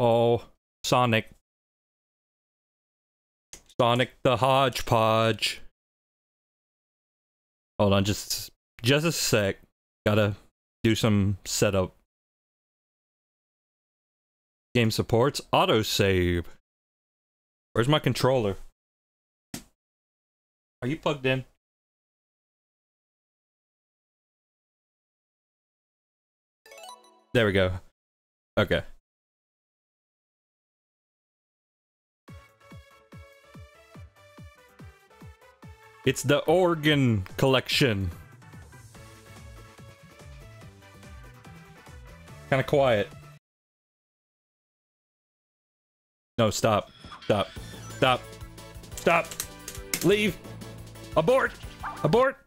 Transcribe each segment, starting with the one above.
Oh, Sonic. Sonic the Hodgepodge. Hold on, just just a sec. Gotta do some setup. Game supports autosave. Where's my controller? Are you plugged in? There we go. Okay. It's the organ collection. Kind of quiet. No, stop. Stop. Stop. Stop. Leave. Abort. Abort.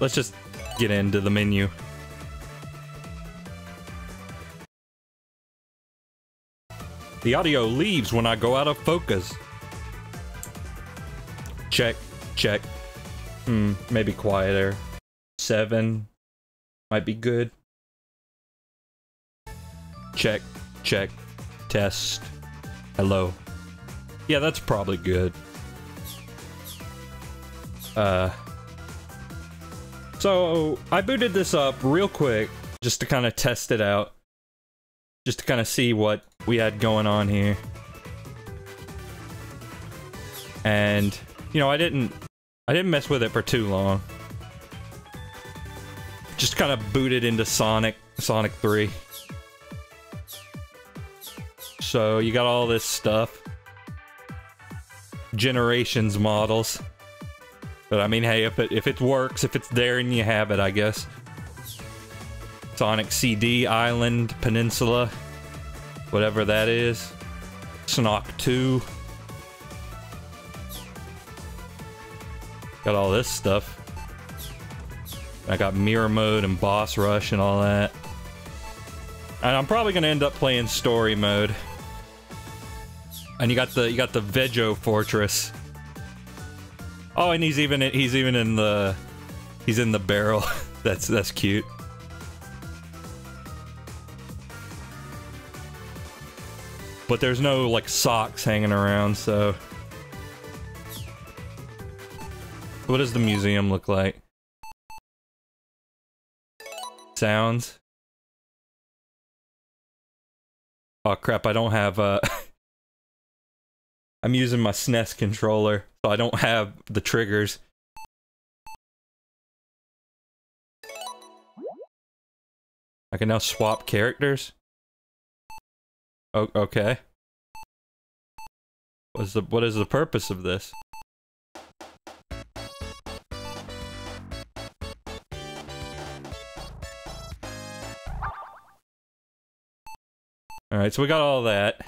Let's just get into the menu. The audio leaves when I go out of focus. Check, check. Hmm, maybe quieter. Seven. Might be good. Check, check. Test. Hello. Yeah, that's probably good. Uh. So, I booted this up real quick just to kind of test it out. Just to kind of see what we had going on here. And, you know, I didn't... I didn't mess with it for too long. Just kind of booted into Sonic, Sonic 3. So, you got all this stuff. Generations models. But I mean, hey, if it if it works, if it's there and you have it, I guess. Sonic CD Island Peninsula, whatever that is. Snock 2. Got all this stuff. I got mirror mode and boss rush and all that. And I'm probably gonna end up playing story mode. And you got the you got the Vejo Fortress. Oh, and he's even he's even in the he's in the barrel. that's that's cute. But there's no like socks hanging around, so What does the museum look like? Sounds. Oh crap, I don't have uh I'm using my SNES controller, so I don't have the triggers. I can now swap characters? Oh, okay. What's the what is the purpose of this? Alright, so we got all that.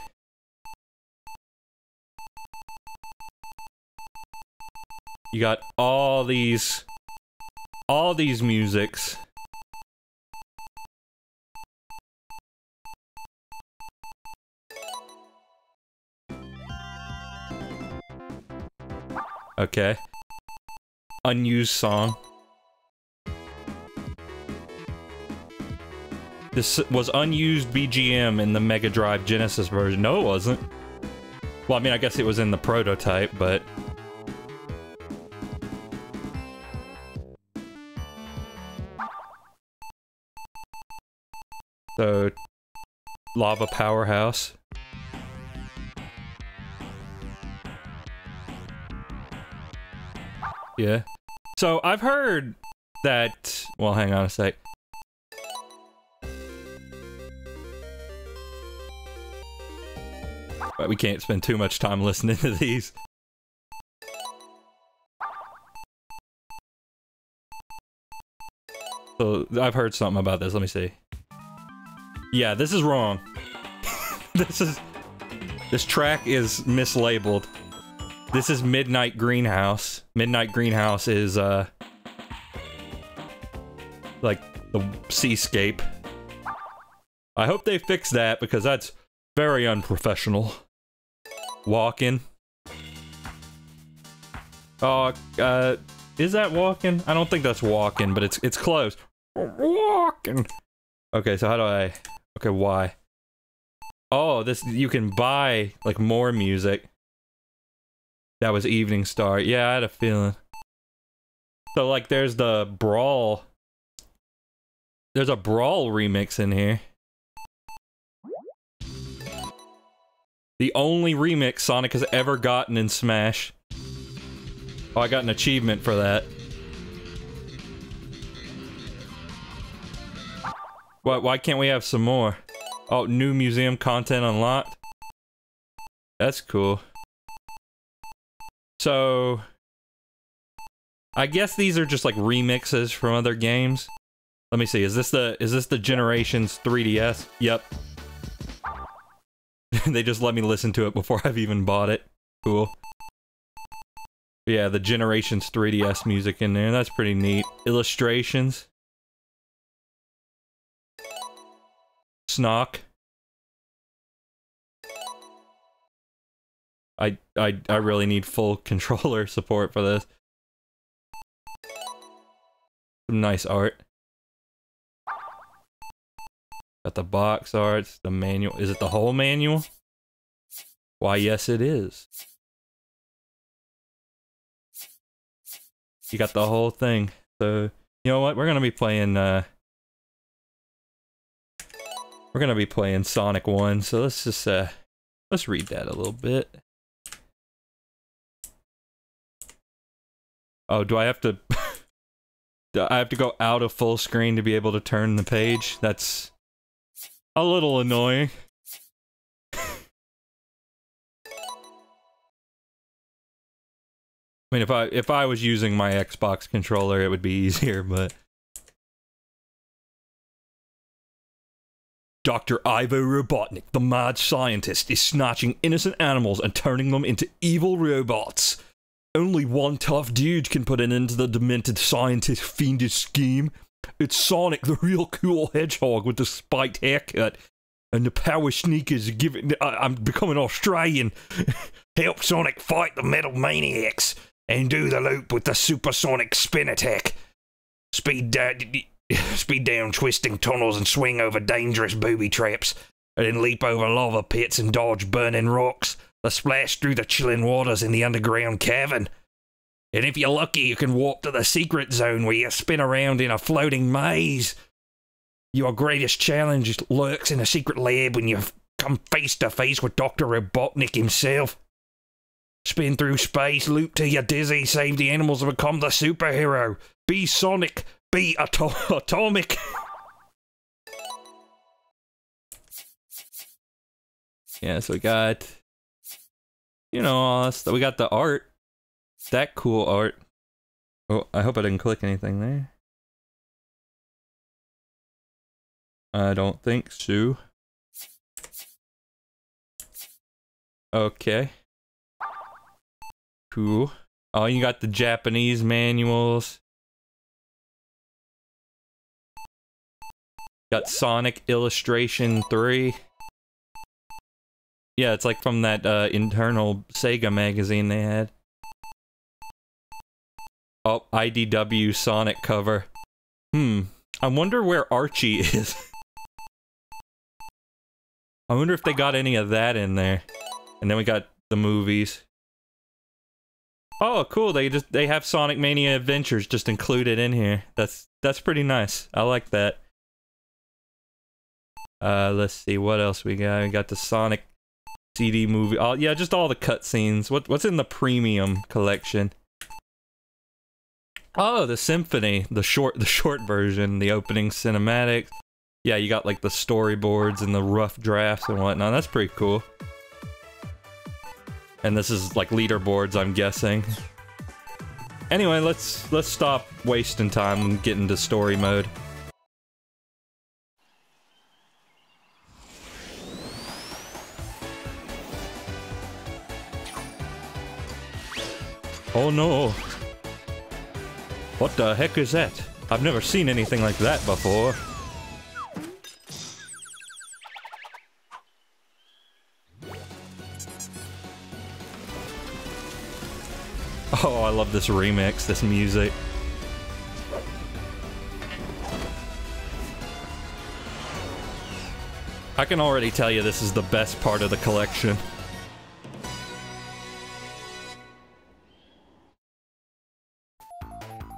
You got all these... All these musics. Okay. Unused song. This was unused BGM in the Mega Drive Genesis version. No, it wasn't. Well, I mean, I guess it was in the prototype, but... So, Lava Powerhouse. Yeah. So, I've heard that... Well, hang on a sec. But we can't spend too much time listening to these. So, I've heard something about this. Let me see. Yeah, this is wrong. this is... This track is mislabeled. This is Midnight Greenhouse. Midnight Greenhouse is, uh... Like, the seascape. I hope they fix that, because that's very unprofessional. Walking. Oh, uh, is that walking? I don't think that's walking, but it's it's close. Walking. Okay, so how do I? Okay, why? Oh, this you can buy like more music. That was Evening Star. Yeah, I had a feeling. So like, there's the Brawl. There's a Brawl remix in here. The only remix Sonic has ever gotten in Smash. Oh, I got an achievement for that. Why, why can't we have some more? Oh, new museum content unlocked? That's cool. So... I guess these are just like remixes from other games. Let me see, is this the is this the Generations 3DS? Yep. they just let me listen to it before I've even bought it. Cool. Yeah, the Generations 3DS music in there. That's pretty neat. Illustrations. Snock. I I I really need full controller support for this. Some nice art. Got the box arts, the manual. Is it the whole manual? Why, yes, it is. You got the whole thing. So, you know what? We're gonna be playing, uh... We're gonna be playing Sonic 1, so let's just, uh... Let's read that a little bit. Oh, do I have to... do I have to go out of full screen to be able to turn the page? That's... A little annoying. I mean, if I if I was using my Xbox controller, it would be easier, but... Dr. Ivo Robotnik, the mad scientist, is snatching innocent animals and turning them into evil robots. Only one tough dude can put an end to the demented scientist fiendish scheme. It's Sonic, the real cool hedgehog with the spiked haircut and the power sneakers. Giving, I, am becoming Australian. Help Sonic fight the metal maniacs and do the loop with the supersonic spin attack. Speed down, speed down twisting tunnels and swing over dangerous booby traps, and then leap over lava pits and dodge burning rocks. The splash through the chilling waters in the underground cavern. And if you're lucky, you can walk to the secret zone where you spin around in a floating maze. Your greatest challenge lurks in a secret lab when you come face to face with Dr. Robotnik himself. Spin through space, loop till you're dizzy, save the animals and become the superhero. Be Sonic, be ato atomic. yeah, so we got, you know, we got the art. That cool art. Oh, I hope I didn't click anything there. I don't think so. Okay. Cool. Oh, you got the Japanese manuals. Got Sonic Illustration 3. Yeah, it's like from that uh, internal Sega magazine they had. Oh, IDW Sonic cover. Hmm. I wonder where Archie is. I wonder if they got any of that in there. And then we got the movies. Oh, cool. They just they have Sonic Mania Adventures just included in here. That's that's pretty nice. I like that. Uh, let's see what else we got. We got the Sonic CD movie. Oh, yeah, just all the cutscenes. What what's in the premium collection? Oh, the symphony, the short the short version, the opening cinematics. Yeah, you got like the storyboards and the rough drafts and whatnot. That's pretty cool. And this is like leaderboards, I'm guessing. Anyway, let's let's stop wasting time and get into story mode. Oh no. What the heck is that? I've never seen anything like that before. Oh, I love this remix, this music. I can already tell you this is the best part of the collection.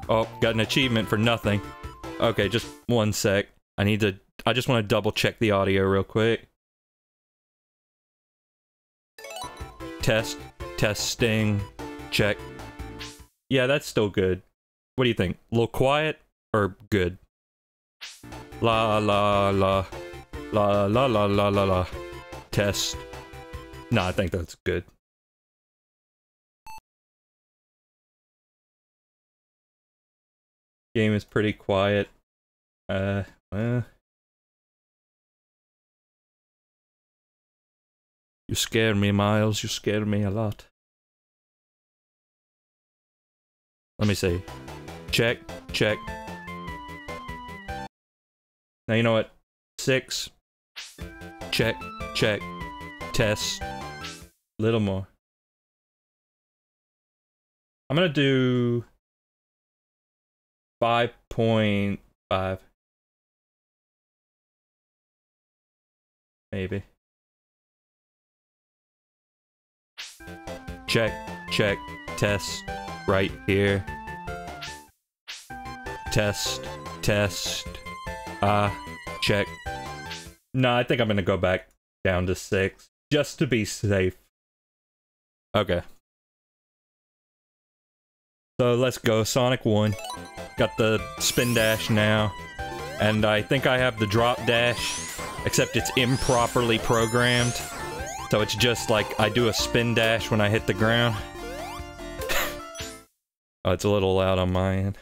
Oh, got an achievement for nothing. Okay, just one sec. I need to... I just want to double check the audio real quick. Test. Testing. Check. Yeah, that's still good. What do you think? A little quiet or good? La la la. La la la la la la. Test. No, I think that's good. Game is pretty quiet. Uh, uh. You scare me, Miles. You scare me a lot. Let me see. Check, check. Now you know what? Six. Check, check. Test. Little more. I'm gonna do 5.5. Maybe. Check, check, test, right here. Test, test, ah, uh, check. No, I think I'm gonna go back down to six, just to be safe. Okay. So let's go, Sonic 1. Got the spin dash now. And I think I have the drop dash, except it's improperly programmed. So it's just like I do a spin dash when I hit the ground. oh, it's a little loud on my end.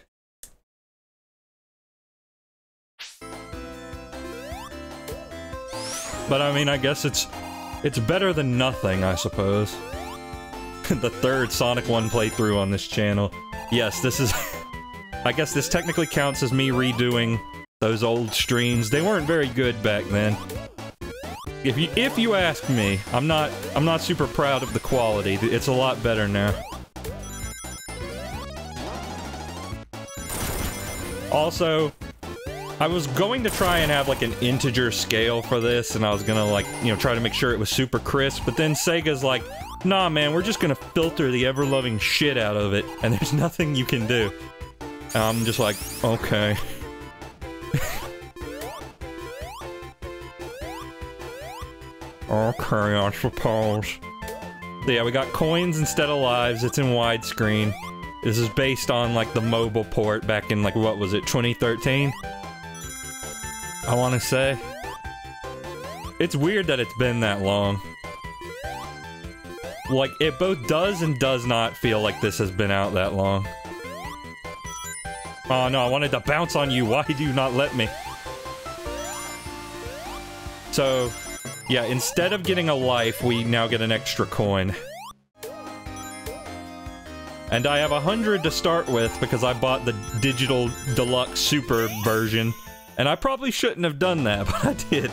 But I mean, I guess it's it's better than nothing, I suppose. the third Sonic 1 playthrough on this channel. Yes, this is... I guess this technically counts as me redoing those old streams. They weren't very good back then. If you if you ask me, I'm not I'm not super proud of the quality. It's a lot better now. Also, I was going to try and have like an integer scale for this, and I was gonna like, you know, try to make sure it was super crisp, but then Sega's like, nah man, we're just gonna filter the ever-loving shit out of it, and there's nothing you can do. And I'm just like, okay. okay, I suppose. So yeah, we got coins instead of lives, it's in widescreen. This is based on like the mobile port back in like, what was it, 2013? I want to say. It's weird that it's been that long. Like, it both does and does not feel like this has been out that long. Oh no, I wanted to bounce on you. Why do you not let me? So, yeah, instead of getting a life, we now get an extra coin. And I have a hundred to start with because I bought the digital deluxe super version. And I probably shouldn't have done that, but I did.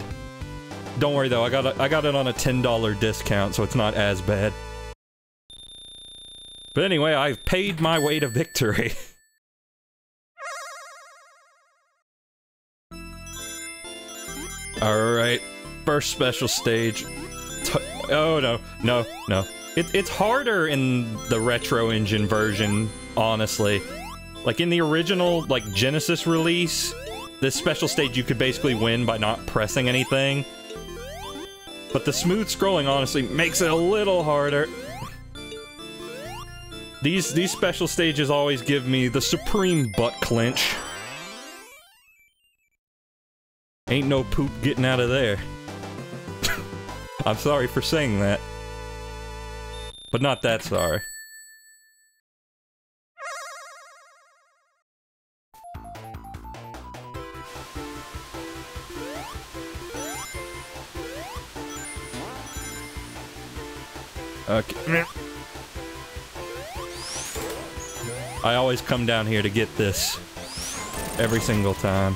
Don't worry though, I got a, I got it on a $10 discount, so it's not as bad. But anyway, I've paid my way to victory. Alright, first special stage. T oh no, no, no. It, it's harder in the Retro Engine version, honestly. Like in the original, like, Genesis release, this special stage you could basically win by not pressing anything. But the smooth scrolling honestly makes it a little harder. These these special stages always give me the supreme butt clench. Ain't no poop getting out of there. I'm sorry for saying that. But not that sorry. Okay. I always come down here to get this. Every single time.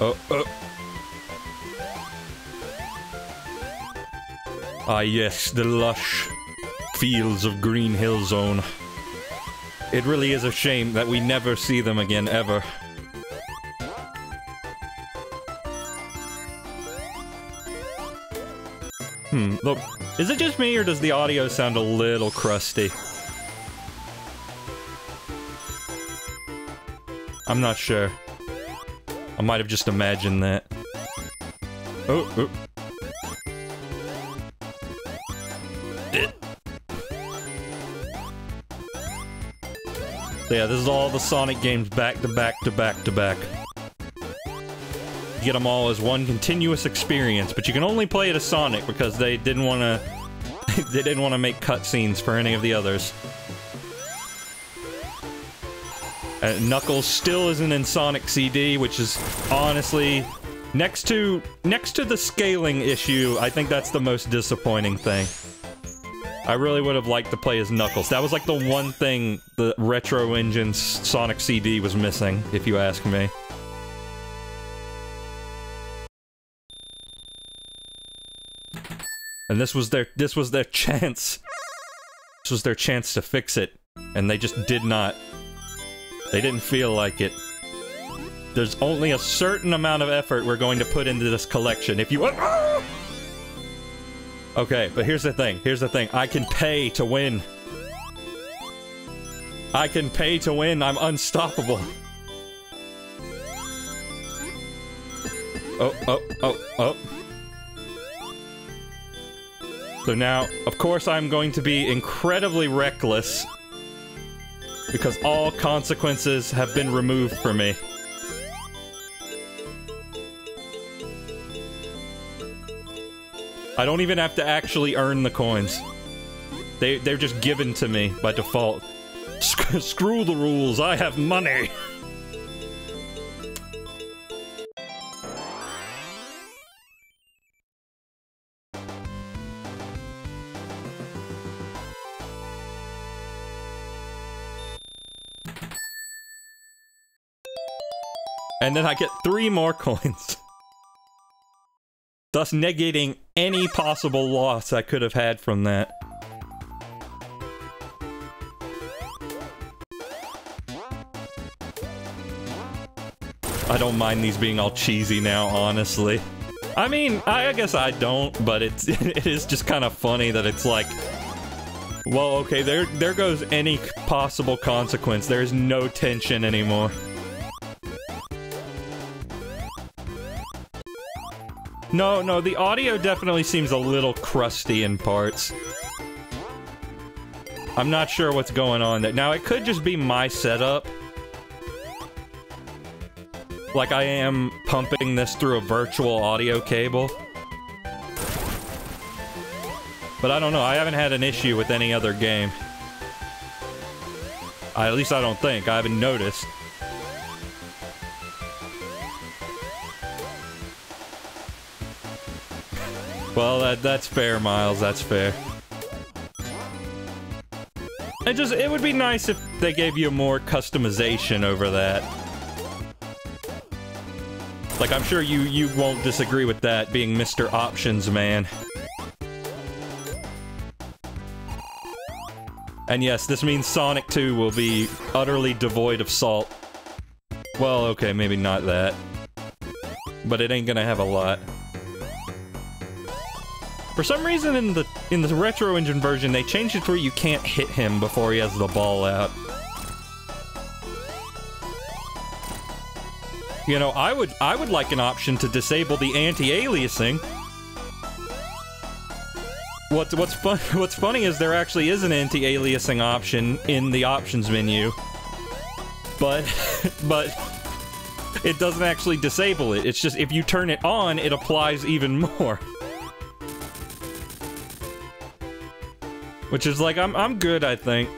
Oh, oh. Ah yes, the lush. fields of Green Hill Zone. It really is a shame that we never see them again, ever. Hmm, look, is it just me or does the audio sound a little crusty? I'm not sure. I might have just imagined that. Oh, oh. yeah, this is all the Sonic games back to back to back to back. Get them all as one continuous experience, but you can only play it as Sonic because they didn't want to they didn't want to make cutscenes for any of the others. Uh, Knuckles still isn't in Sonic CD, which is honestly next to next to the scaling issue. I think that's the most disappointing thing. I really would have liked to play as Knuckles. That was like the one thing the Retro Engine Sonic CD was missing, if you ask me. And this was their this was their chance. This was their chance to fix it, and they just did not. They didn't feel like it. There's only a certain amount of effort we're going to put into this collection. If you ah! Okay, but here's the thing. Here's the thing. I can pay to win. I can pay to win. I'm unstoppable. Oh, oh, oh, oh. So now, of course, I'm going to be incredibly reckless because all consequences have been removed from me. I don't even have to actually earn the coins. They, they're just given to me by default. screw the rules, I have money! And then I get three more coins. Thus negating any possible loss I could have had from that. I don't mind these being all cheesy now, honestly. I mean, I, guess I don't, but it's it is just kind of funny that it's like, well, okay, there there goes any possible consequence. There's no tension anymore. No, no, the audio definitely seems a little crusty in parts. I'm not sure what's going on there. Now, it could just be my setup. Like I am pumping this through a virtual audio cable. But I don't know, I haven't had an issue with any other game. I, at least I don't think, I haven't noticed. Well, that, that's fair, Miles. That's fair. It just, it would be nice if they gave you more customization over that. Like, I'm sure you, you won't disagree with that, being Mr. Options Man. And yes, this means Sonic 2 will be utterly devoid of salt. Well, okay, maybe not that. But it ain't gonna have a lot. For some reason in the in the Retro Engine version, they changed it to where you can't hit him before he has the ball out. You know, I would I would like an option to disable the anti-aliasing. What's what's fun what's funny is there actually is an anti-aliasing option in the options menu. But but it doesn't actually disable it. It's just if you turn it on, it applies even more. Which is like, I'm, I'm good, I think.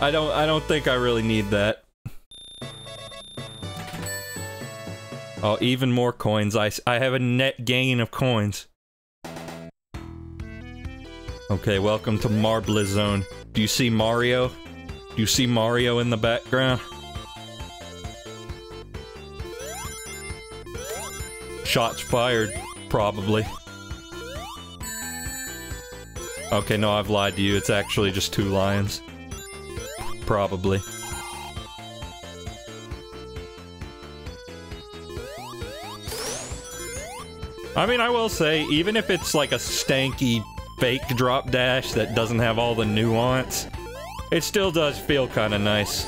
I don't, I don't think I really need that. Oh, even more coins. I, I have a net gain of coins. Okay, welcome to Marble Zone. Do you see Mario? Do you see Mario in the background? Shots fired, probably. Okay, no, I've lied to you. It's actually just two lions. Probably. I mean, I will say, even if it's like a stanky fake drop dash that doesn't have all the nuance, it still does feel kind of nice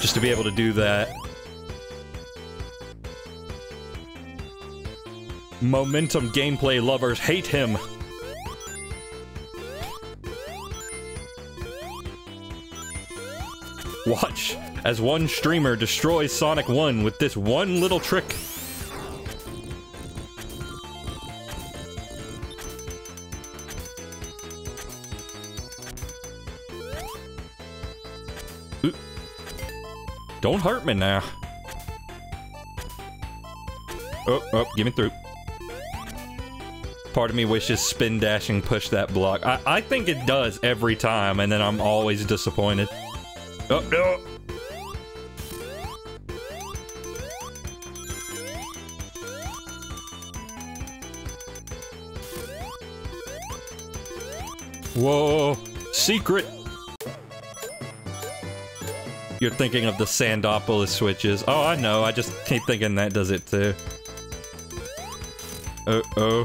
just to be able to do that. Momentum gameplay lovers hate him. Watch as one streamer destroys Sonic 1 with this one little trick. Don't hurt me now. Oh, oh, give me through. Part of me wishes spin dashing push that block. I, I think it does every time, and then I'm always disappointed. Oh, no! Whoa! Secret! You're thinking of the Sandopolis switches. Oh, I know. I just keep thinking that does it too. Uh-oh.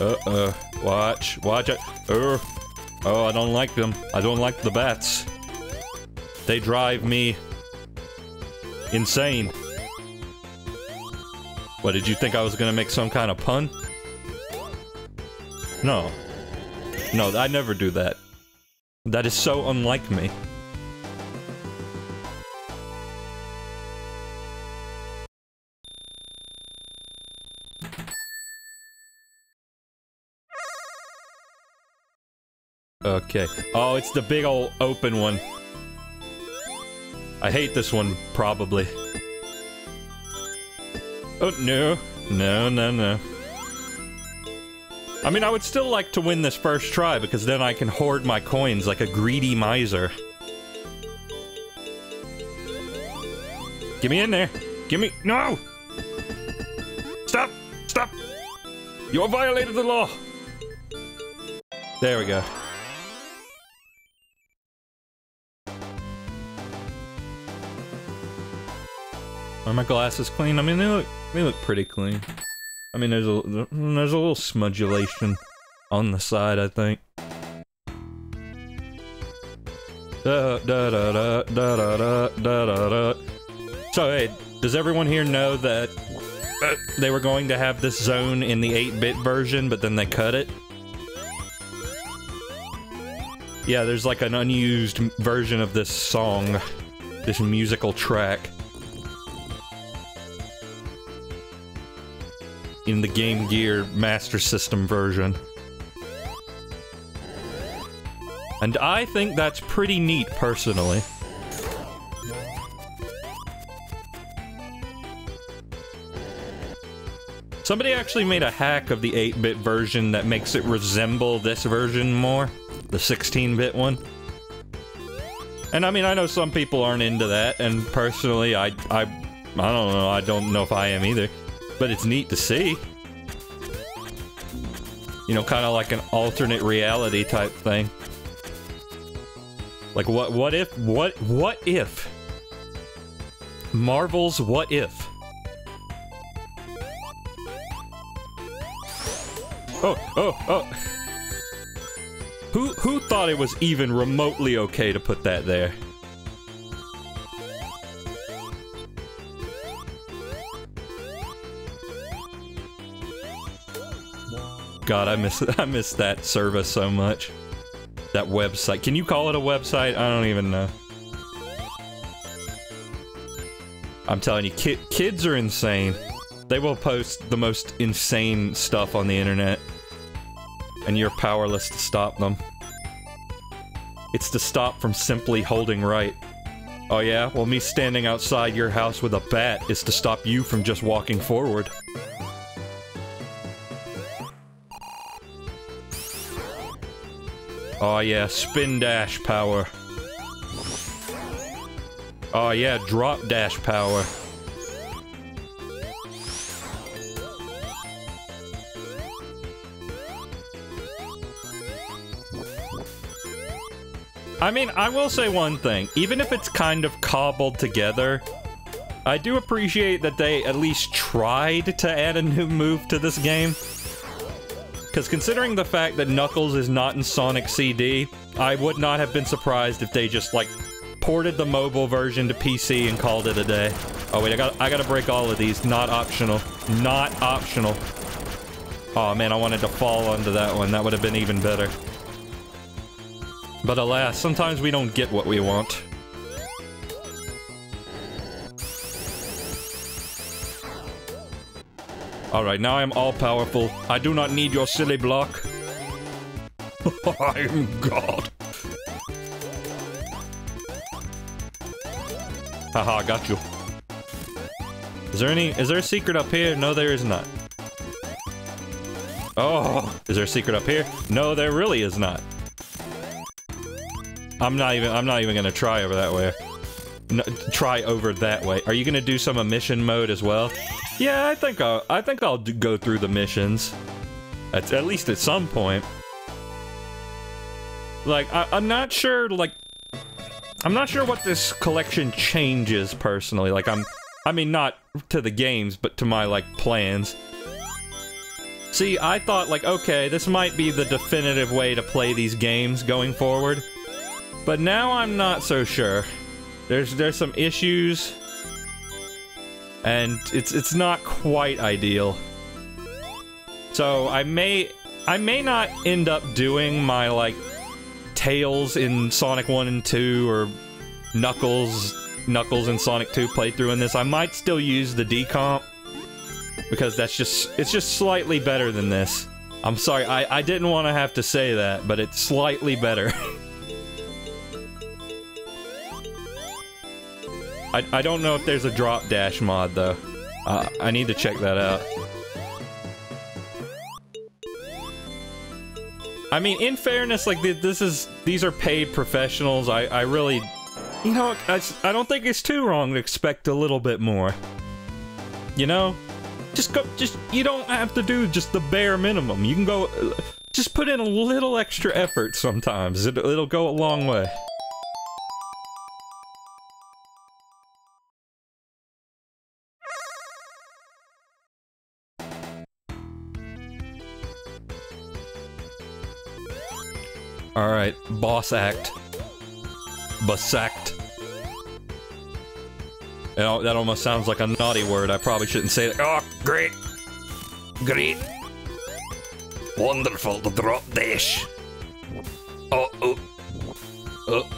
Uh-oh. Watch. Watch it. Oh. Oh, I don't like them. I don't like the bats. They drive me insane. What, did you think I was gonna make some kind of pun? No. No, I never do that. That is so unlike me. Okay. Oh, it's the big old open one. I hate this one, probably. Oh, no. No, no, no. I mean, I would still like to win this first try, because then I can hoard my coins like a greedy miser. Get me in there. Give me- No! Stop! Stop! You have violated the law! There we go. Are my glasses clean? I mean, they look they look pretty clean. I mean, there's a there's a little smudulation on the side, I think. Da da da da da da da da da. So hey, does everyone here know that uh, they were going to have this zone in the 8-bit version, but then they cut it? Yeah, there's like an unused version of this song, this musical track. In the Game Gear Master System version. And I think that's pretty neat, personally. Somebody actually made a hack of the 8-bit version that makes it resemble this version more. The 16-bit one. And I mean, I know some people aren't into that, and personally, I, I, I don't know, I don't know if I am either. But it's neat to see. You know, kind of like an alternate reality type thing. Like what what if what what if Marvel's What If Oh, oh, oh. Who who thought it was even remotely okay to put that there? God, I miss I miss that service so much. That website. Can you call it a website? I don't even know. I'm telling you, ki kids are insane. They will post the most insane stuff on the internet. And you're powerless to stop them. It's to stop from simply holding right. Oh yeah? Well, me standing outside your house with a bat is to stop you from just walking forward. Oh yeah, spin dash power. Oh yeah, drop dash power. I mean, I will say one thing. Even if it's kind of cobbled together, I do appreciate that they at least tried to add a new move to this game. Because considering the fact that Knuckles is not in Sonic CD, I would not have been surprised if they just, like, ported the mobile version to PC and called it a day. Oh wait, I got I gotta break all of these. Not optional. Not optional. Oh man, I wanted to fall onto that one. That would have been even better. But alas, sometimes we don't get what we want. Alright, now I'm all-powerful. I do not need your silly block. I am God. Haha, got you. Is there any- is there a secret up here? No, there is not. Oh, is there a secret up here? No, there really is not. I'm not even- I'm not even gonna try over that way. No, try over that way. Are you gonna do some emission mode as well? Yeah, I think I'll- I think I'll go through the missions. At, at least at some point. Like, I, I'm not sure, like, I'm not sure what this collection changes personally. Like, I'm, I mean, not to the games, but to my, like, plans. See, I thought, like, okay, this might be the definitive way to play these games going forward. But now I'm not so sure. There's, there's some issues. And it's, it's not quite ideal. So I may, I may not end up doing my, like, Tails in Sonic 1 and 2 or Knuckles Knuckles in Sonic 2 playthrough in this. I might still use the decomp because that's just it's just slightly better than this. I'm sorry, I, I didn't want to have to say that, but it's slightly better. I, I don't know if there's a drop dash mod though. Uh, I need to check that out. I mean, in fairness, like this is these are paid professionals. I I really, you know, I, I don't think it's too wrong to expect a little bit more. You know, just go, just you don't have to do just the bare minimum. You can go, just put in a little extra effort sometimes. It, it'll go a long way. Alright, boss act. Boss act. That almost sounds like a naughty word. I probably shouldn't say that. Oh, great. Great. Wonderful, the drop dash. Oh, oh. Uh. Oh.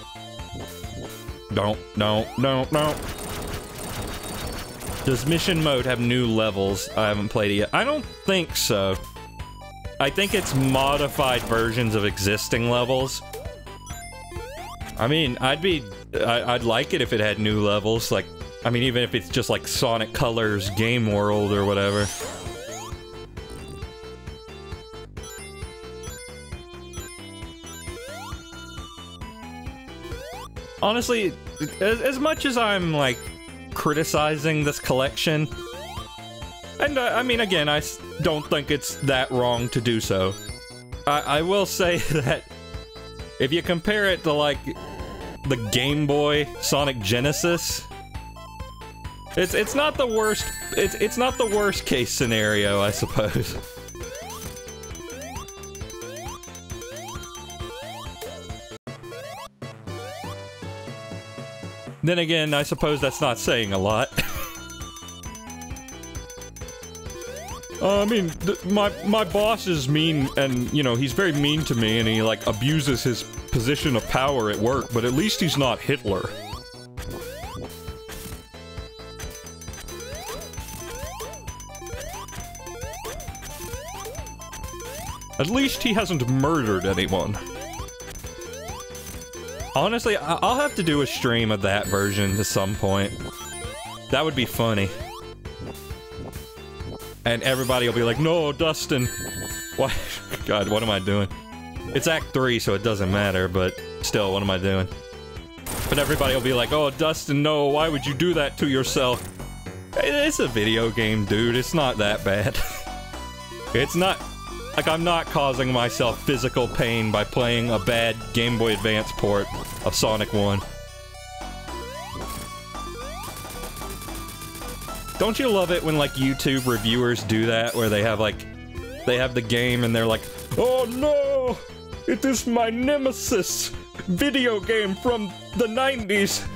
Don't, no, no, no. Does mission mode have new levels? I haven't played it yet. I don't think so. I think it's modified versions of existing levels. I mean, I'd be... I, would like it if it had new levels, like... I mean, even if it's just like Sonic Colors Game World or whatever. Honestly, as, as much as I'm, like, criticizing this collection, and uh, I mean, again, I don't think it's that wrong to do so. I, I will say that if you compare it to, like, the Game Boy Sonic Genesis, it's it's not the worst. It's it's not the worst case scenario, I suppose. Then again, I suppose that's not saying a lot. Uh, I mean, my my boss is mean, and you know he's very mean to me, and he like abuses his position of power at work. But at least he's not Hitler. At least he hasn't murdered anyone. Honestly, I I'll have to do a stream of that version at some point. That would be funny. And everybody will be like, no, Dustin. Why? God, what am I doing? It's Act 3, so it doesn't matter, but still, what am I doing? But everybody will be like, oh, Dustin, no, why would you do that to yourself? It's a video game, dude. It's not that bad. it's not... Like, I'm not causing myself physical pain by playing a bad Game Boy Advance port of Sonic 1. Don't you love it when, like, YouTube reviewers do that, where they have, like, they have the game and they're like, Oh no! It is my nemesis! Video game from the 90s!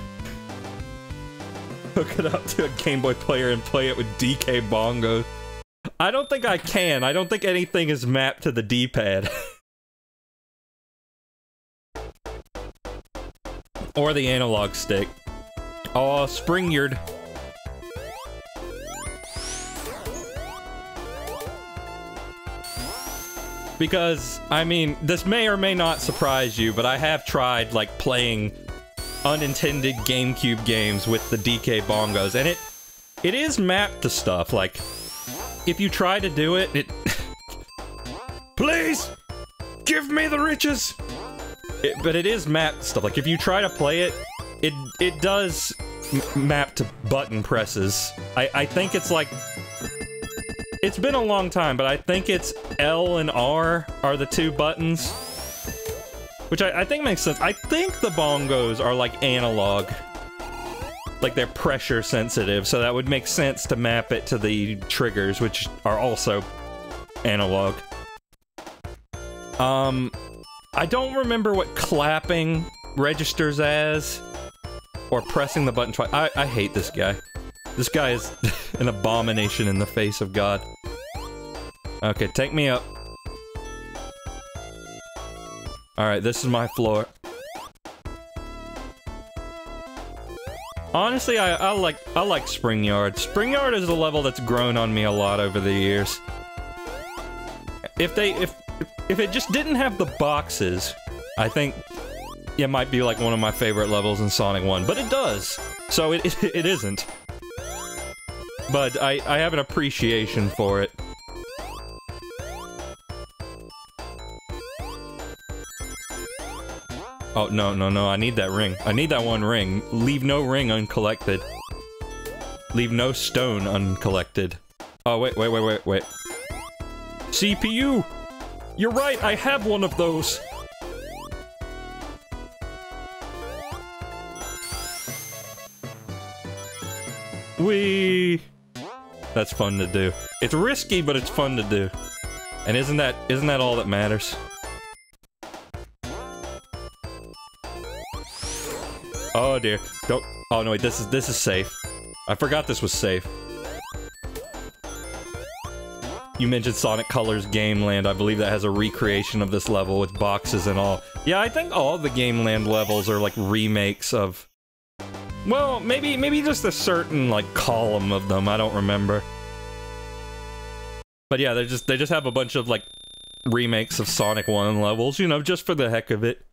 Hook it up to a Game Boy player and play it with DK bongo. I don't think I can. I don't think anything is mapped to the D-pad. or the analog stick. Oh, Springyard. Because, I mean, this may or may not surprise you, but I have tried, like, playing unintended GameCube games with the DK bongos, and it it is mapped to stuff, like, if you try to do it, it... Please! Give me the riches! It, but it is mapped stuff. Like, if you try to play it, it it does map to button presses. I, I think it's like... It's been a long time, but I think it's L and R are the two buttons. Which I, I think makes sense. I think the bongos are like analog like they're pressure sensitive, so that would make sense to map it to the triggers, which are also analog. Um, I don't remember what clapping registers as, or pressing the button twice. I, I hate this guy. This guy is an abomination in the face of God. Okay, take me up. Alright, this is my floor. Honestly, I, I like I like Spring Yard. Spring Yard is a level that's grown on me a lot over the years. If they if if it just didn't have the boxes, I think it might be like one of my favorite levels in Sonic 1, but it does. So it it, it isn't. But I I have an appreciation for it. Oh, no, no, no, I need that ring. I need that one ring. Leave no ring uncollected. Leave no stone uncollected. Oh, wait, wait, wait, wait, wait. CPU! You're right, I have one of those! Wee. That's fun to do. It's risky, but it's fun to do. And isn't that isn't that all that matters? Oh dear. Don't. Oh no, wait. This is this is safe. I forgot this was safe. You mentioned Sonic Colors Game Land. I believe that has a recreation of this level with boxes and all. Yeah, I think all the Game Land levels are like remakes of. Well, maybe maybe just a certain like column of them. I don't remember. But yeah, they just they just have a bunch of like remakes of Sonic 1 levels, you know, just for the heck of it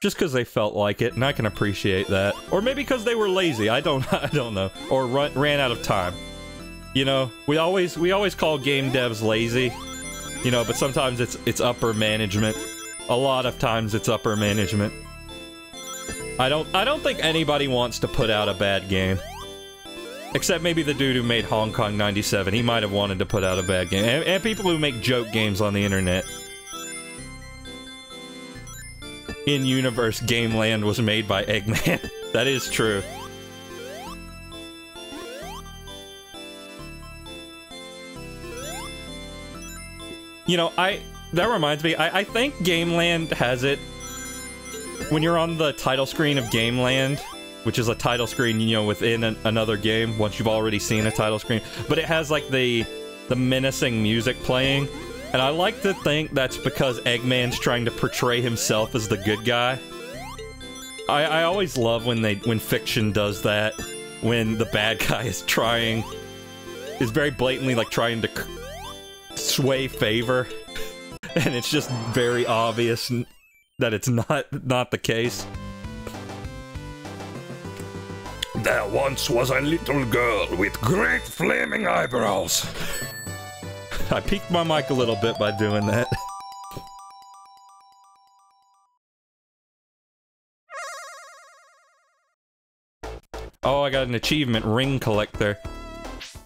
just because they felt like it, and I can appreciate that. Or maybe because they were lazy. I don't. I don't know. Or run, ran out of time. You know, we always we always call game devs lazy. You know, but sometimes it's it's upper management. A lot of times it's upper management. I don't I don't think anybody wants to put out a bad game. Except maybe the dude who made Hong Kong 97. He might have wanted to put out a bad game. And, and people who make joke games on the internet. in-universe Game Land was made by Eggman. that is true. You know, I... That reminds me, I, I think Game Land has it... When you're on the title screen of Game Land, which is a title screen, you know, within an, another game, once you've already seen a title screen, but it has, like, the the menacing music playing, and I like to think that's because Eggman's trying to portray himself as the good guy. I, I always love when they when fiction does that. When the bad guy is trying is very blatantly like trying to sway favor. and it's just very obvious that it's not not the case. There once was a little girl with great flaming eyebrows. I peaked my mic a little bit by doing that. oh, I got an achievement, Ring Collector.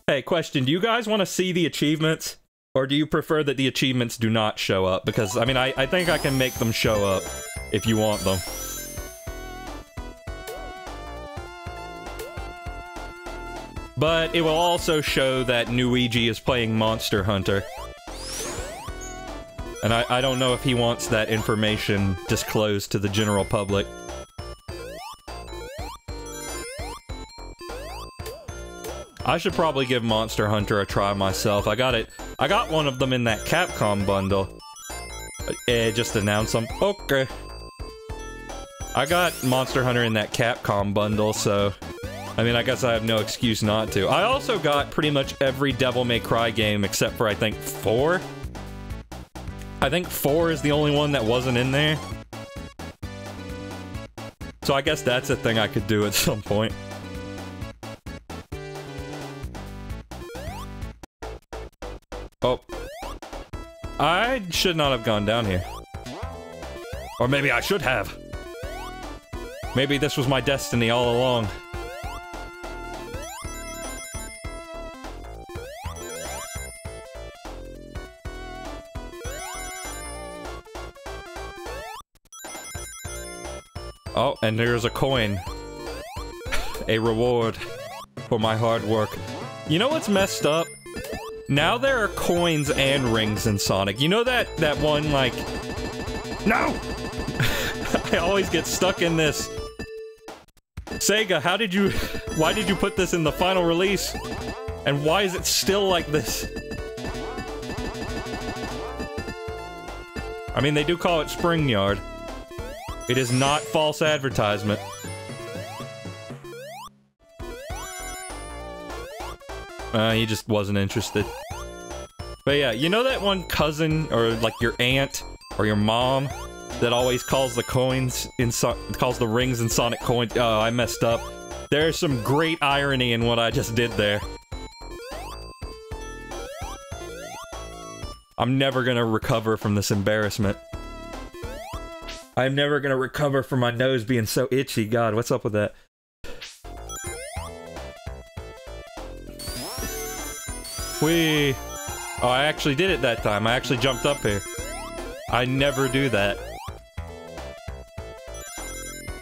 Hey, question, do you guys want to see the achievements? Or do you prefer that the achievements do not show up? Because, I mean, I, I think I can make them show up if you want them. But it will also show that Nuigi is playing Monster Hunter. And I, I don't know if he wants that information disclosed to the general public. I should probably give Monster Hunter a try myself. I got it. I got one of them in that Capcom bundle. Eh, just announce them. Okay. I got Monster Hunter in that Capcom bundle, so... I mean, I guess I have no excuse not to. I also got pretty much every Devil May Cry game except for, I think, 4? I think 4 is the only one that wasn't in there. So I guess that's a thing I could do at some point. I should not have gone down here. Or maybe I should have. Maybe this was my destiny all along. Oh, and there's a coin. a reward for my hard work. You know what's messed up? Now there are coins and rings in Sonic. You know that that one like No! I always get stuck in this. Sega, how did you why did you put this in the final release? And why is it still like this? I mean, they do call it Spring Yard. It is not false advertisement. Uh, he just wasn't interested. But yeah, you know that one cousin, or like your aunt, or your mom, that always calls the coins in so calls the rings in Sonic coins? Oh, I messed up. There's some great irony in what I just did there. I'm never gonna recover from this embarrassment. I'm never gonna recover from my nose being so itchy. God, what's up with that? Whee! Oh, I actually did it that time. I actually jumped up here. I never do that.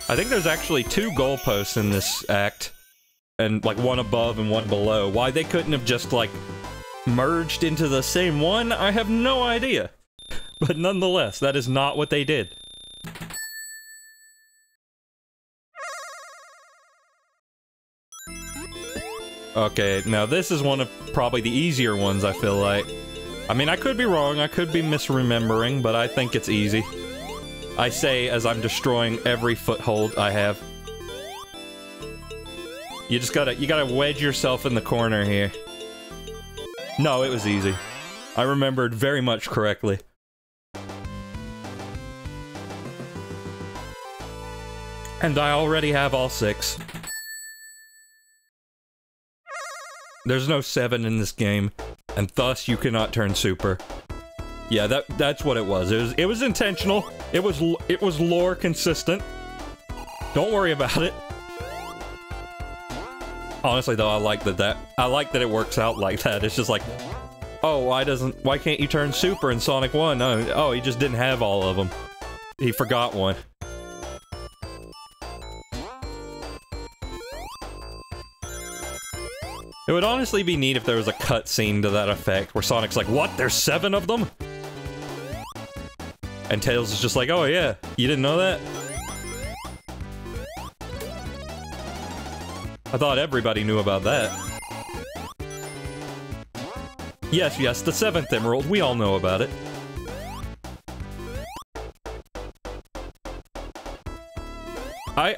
I think there's actually two goalposts in this act. And, like, one above and one below. Why they couldn't have just, like, merged into the same one, I have no idea. But nonetheless, that is not what they did. Okay, now this is one of probably the easier ones, I feel like. I mean, I could be wrong, I could be misremembering, but I think it's easy. I say as I'm destroying every foothold I have. You just gotta, you gotta wedge yourself in the corner here. No, it was easy. I remembered very much correctly. And I already have all six. There's no seven in this game, and thus you cannot turn super. Yeah, that that's what it was. It was it was intentional. It was it was lore consistent. Don't worry about it. Honestly, though, I like that that I like that it works out like that. It's just like, oh, why doesn't why can't you turn super in Sonic One? Oh, oh, he just didn't have all of them. He forgot one. It would honestly be neat if there was a cutscene to that effect, where Sonic's like, What? There's seven of them? And Tails is just like, Oh yeah, you didn't know that? I thought everybody knew about that. Yes, yes, the seventh emerald, we all know about it. I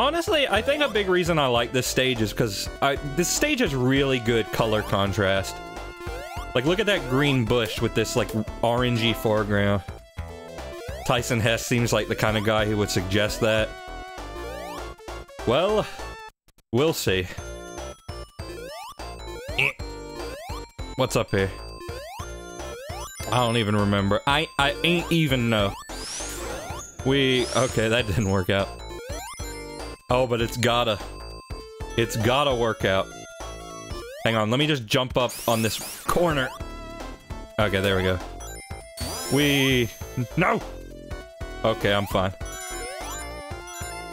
Honestly, I think a big reason I like this stage is because this stage has really good color contrast. Like, look at that green bush with this, like, orangey foreground. Tyson Hesse seems like the kind of guy who would suggest that. Well, we'll see. What's up here? I don't even remember. I I ain't even know. We okay, that didn't work out. Oh, but it's gotta. It's gotta work out. Hang on, let me just jump up on this corner. Okay, there we go. We... No! Okay, I'm fine.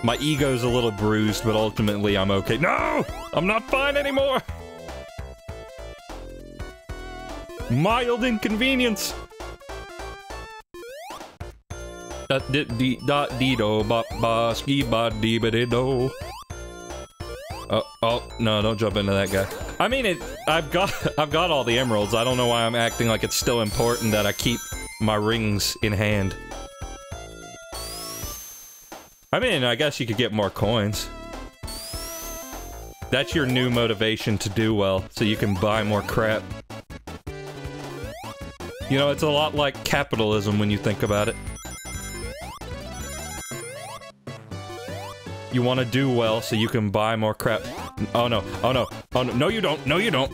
My ego's a little bruised, but ultimately I'm okay. No! I'm not fine anymore! Mild inconvenience! Da di di da di do ba ba ski ba dee ba di do. Oh, oh, no, don't jump into that guy. I mean, it. I've got, I've got all the emeralds. I don't know why I'm acting like it's still important that I keep my rings in hand. I mean, I guess you could get more coins. That's your new motivation to do well, so you can buy more crap. You know, it's a lot like capitalism when you think about it. You want to do well so you can buy more crap. Oh no, oh no, oh no, no you don't, no you don't.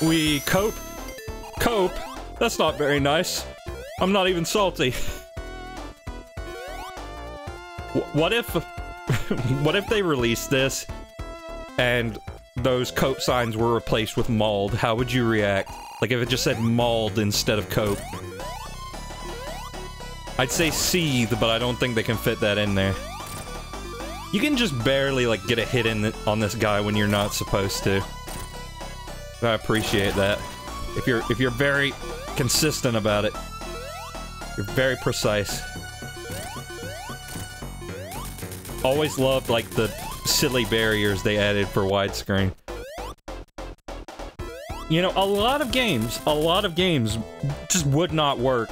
We cope. Cope? That's not very nice. I'm not even salty. what if... what if they released this and those cope signs were replaced with mauled? How would you react? Like if it just said mauled instead of cope. I'd say seethe, but I don't think they can fit that in there. You can just barely, like, get a hit in on this guy when you're not supposed to. I appreciate that. If you're if you're very consistent about it, you're very precise. Always loved like the silly barriers they added for widescreen. You know, a lot of games, a lot of games just would not work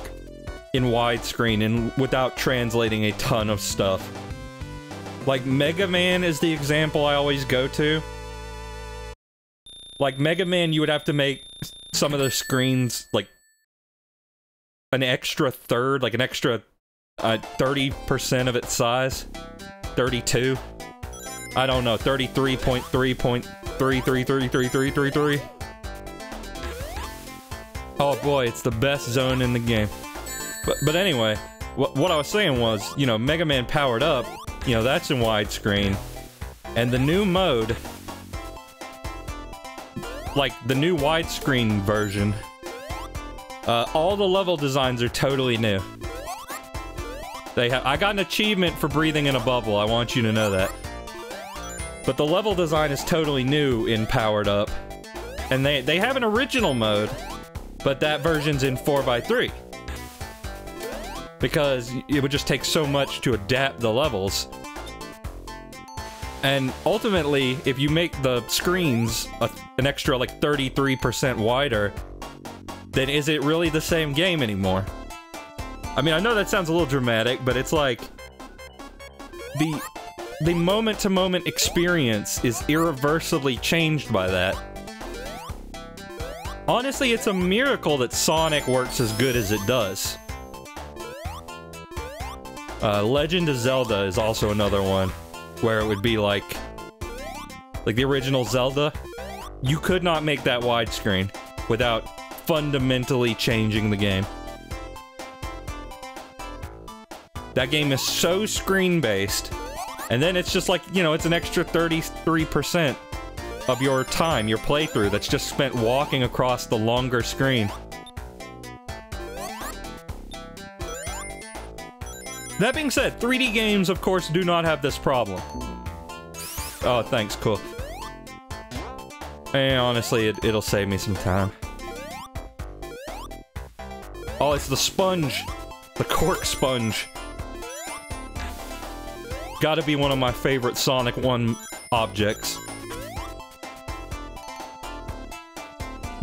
in widescreen and without translating a ton of stuff. Like Mega Man is the example I always go to. Like Mega Man, you would have to make some of the screens like an extra third, like an extra 30% uh, of its size. 32. I don't know, 33.3.33333333. Oh boy, it's the best zone in the game. But, but anyway, what, what I was saying was, you know, Mega Man Powered Up, you know, that's in widescreen. And the new mode like the new widescreen version, uh, all the level designs are totally new. They have I got an achievement for breathing in a bubble. I want you to know that. But the level design is totally new in Powered Up. And they they have an original mode, but that version's in 4x3. Because it would just take so much to adapt the levels and ultimately, if you make the screens a, an extra like 33% wider, then is it really the same game anymore? I mean, I know that sounds a little dramatic, but it's like the the moment-to-moment -moment experience is irreversibly changed by that. Honestly, it's a miracle that Sonic works as good as it does. Uh, Legend of Zelda is also another one where it would be like like the original Zelda, you could not make that widescreen without fundamentally changing the game. That game is so screen-based, and then it's just like, you know, it's an extra 33% of your time, your playthrough, that's just spent walking across the longer screen. That being said, 3D games, of course, do not have this problem. Oh, thanks, cool. And honestly, it, it'll save me some time. Oh, it's the sponge. The cork sponge. Gotta be one of my favorite Sonic 1 objects.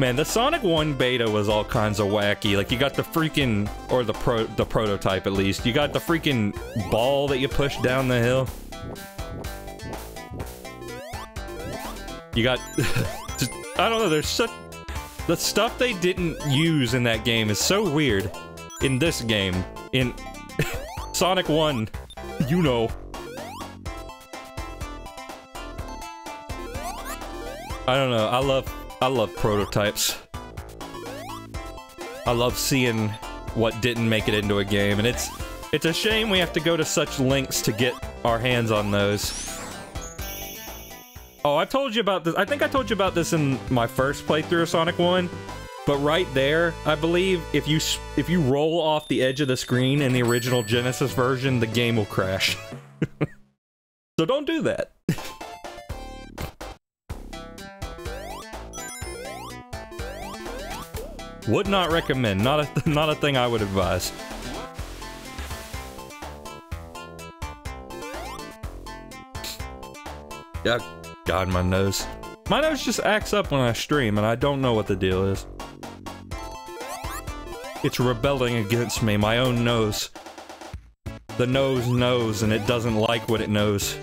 Man, the Sonic 1 beta was all kinds of wacky. Like, you got the freaking... Or the pro the prototype, at least. You got the freaking ball that you push down the hill. You got... just, I don't know, there's such... The stuff they didn't use in that game is so weird. In this game. In... Sonic 1. You know. I don't know, I love I love prototypes. I love seeing what didn't make it into a game, and it's it's a shame we have to go to such lengths to get our hands on those. Oh, I told you about this. I think I told you about this in my first playthrough of Sonic 1. But right there, I believe if you if you roll off the edge of the screen in the original Genesis version, the game will crash. so don't do that. Would not recommend. Not a not a thing I would advise. Yeah, God, my nose. My nose just acts up when I stream, and I don't know what the deal is. It's rebelling against me, my own nose. The nose knows, and it doesn't like what it knows.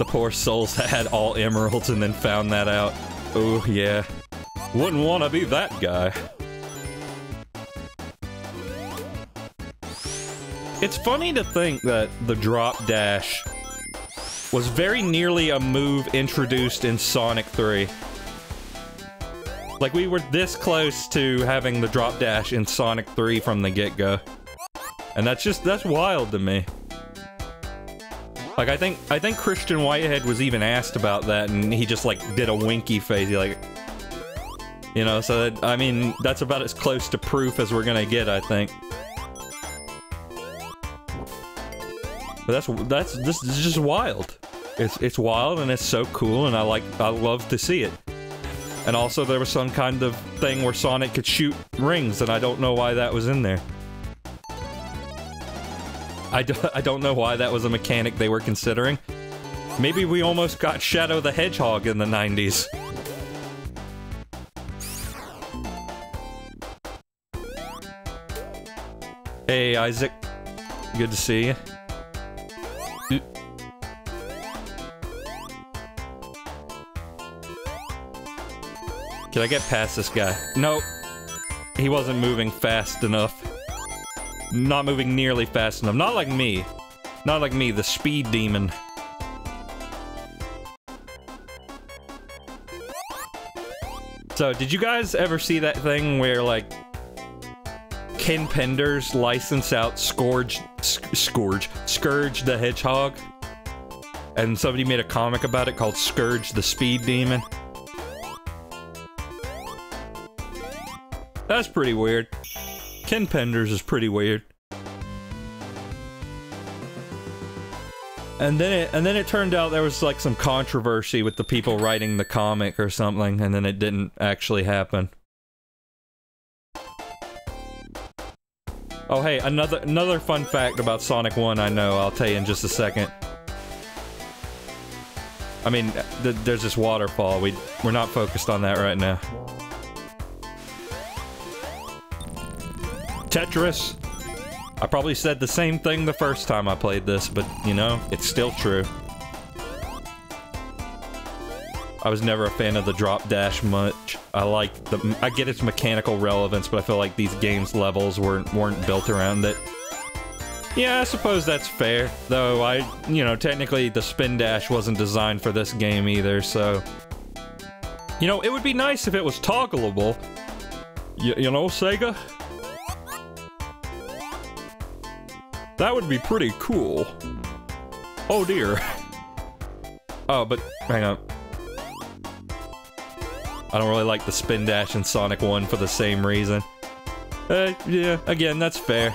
The poor souls that had all emeralds and then found that out. Oh, yeah. Wouldn't want to be that guy. It's funny to think that the drop dash was very nearly a move introduced in Sonic 3. Like, we were this close to having the drop dash in Sonic 3 from the get-go. And that's just, that's wild to me. Like, I think, I think Christian Whitehead was even asked about that, and he just, like, did a winky face, he, like... You know, so, that, I mean, that's about as close to proof as we're gonna get, I think. But that's that's this, this is just wild. It's it's wild and it's so cool and I like I love to see it. And also there was some kind of thing where Sonic could shoot rings and I don't know why that was in there. I, do, I don't know why that was a mechanic they were considering. Maybe we almost got Shadow the Hedgehog in the 90s. Hey, Isaac. Good to see you. Can I get past this guy? Nope. He wasn't moving fast enough. Not moving nearly fast enough. Not like me. Not like me, the speed demon. So, did you guys ever see that thing where, like, Ken Penders license out Scourge, Scourge, Scourge the Hedgehog? And somebody made a comic about it called Scourge the Speed Demon? That's pretty weird. Ken Penders is pretty weird. And then it and then it turned out there was like some controversy with the people writing the comic or something, and then it didn't actually happen. Oh hey, another another fun fact about Sonic 1 I know, I'll tell you in just a second. I mean, th there's this waterfall. We we're not focused on that right now. Tetris. I probably said the same thing the first time I played this, but, you know, it's still true. I was never a fan of the drop dash much. I like the- I get its mechanical relevance, but I feel like these games' levels weren't, weren't built around it. Yeah, I suppose that's fair. Though I, you know, technically the spin dash wasn't designed for this game either, so... You know, it would be nice if it was toggleable. Y you know, Sega? That would be pretty cool. Oh dear. Oh, but hang on. I don't really like the spin dash in Sonic 1 for the same reason. Uh, yeah, again, that's fair.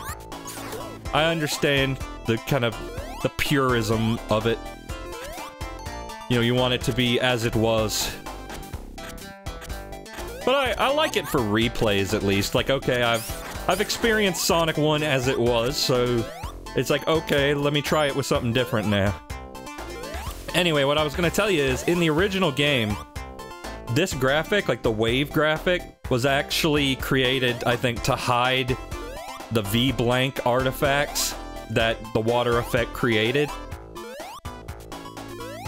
I understand the kind of the purism of it. You know, you want it to be as it was. But I, I like it for replays at least. Like, okay, I've I've experienced Sonic 1 as it was, so it's like, okay, let me try it with something different now. Anyway, what I was gonna tell you is, in the original game, this graphic, like the wave graphic, was actually created, I think, to hide the V-blank artifacts that the water effect created.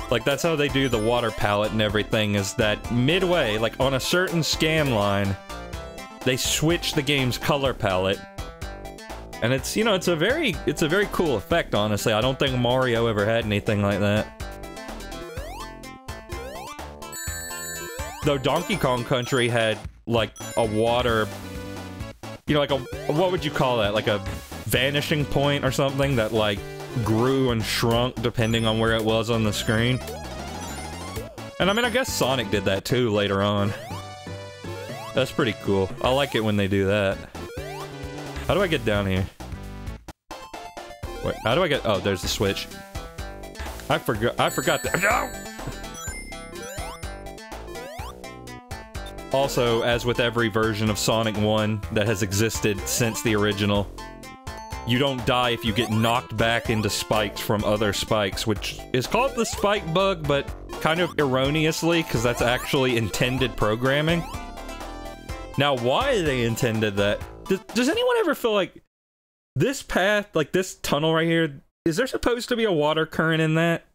Like, that's how they do the water palette and everything, is that midway, like on a certain scan line, they switch the game's color palette and it's, you know, it's a very, it's a very cool effect, honestly. I don't think Mario ever had anything like that. Though Donkey Kong Country had, like, a water... You know, like a... What would you call that? Like a vanishing point or something that, like, grew and shrunk depending on where it was on the screen. And I mean, I guess Sonic did that too later on. That's pretty cool. I like it when they do that. How do I get down here? Wait, how do I get- oh, there's the switch. I forgot- I forgot that- no! Also, as with every version of Sonic 1 that has existed since the original, you don't die if you get knocked back into spikes from other spikes, which is called the spike bug, but kind of erroneously, because that's actually intended programming. Now, why they intended that? Does, does anyone ever feel like this path, like this tunnel right here, is there supposed to be a water current in that?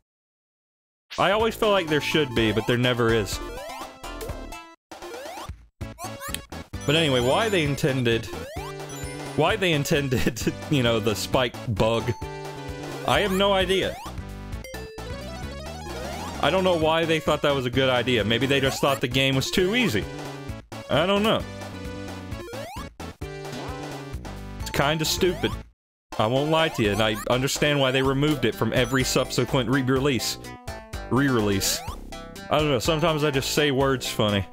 I always feel like there should be, but there never is. But anyway, why they intended... Why they intended, you know, the spike bug, I have no idea. I don't know why they thought that was a good idea. Maybe they just thought the game was too easy. I don't know. Kinda stupid. I won't lie to you, and I understand why they removed it from every subsequent re-release. Re-release. I don't know, sometimes I just say words funny.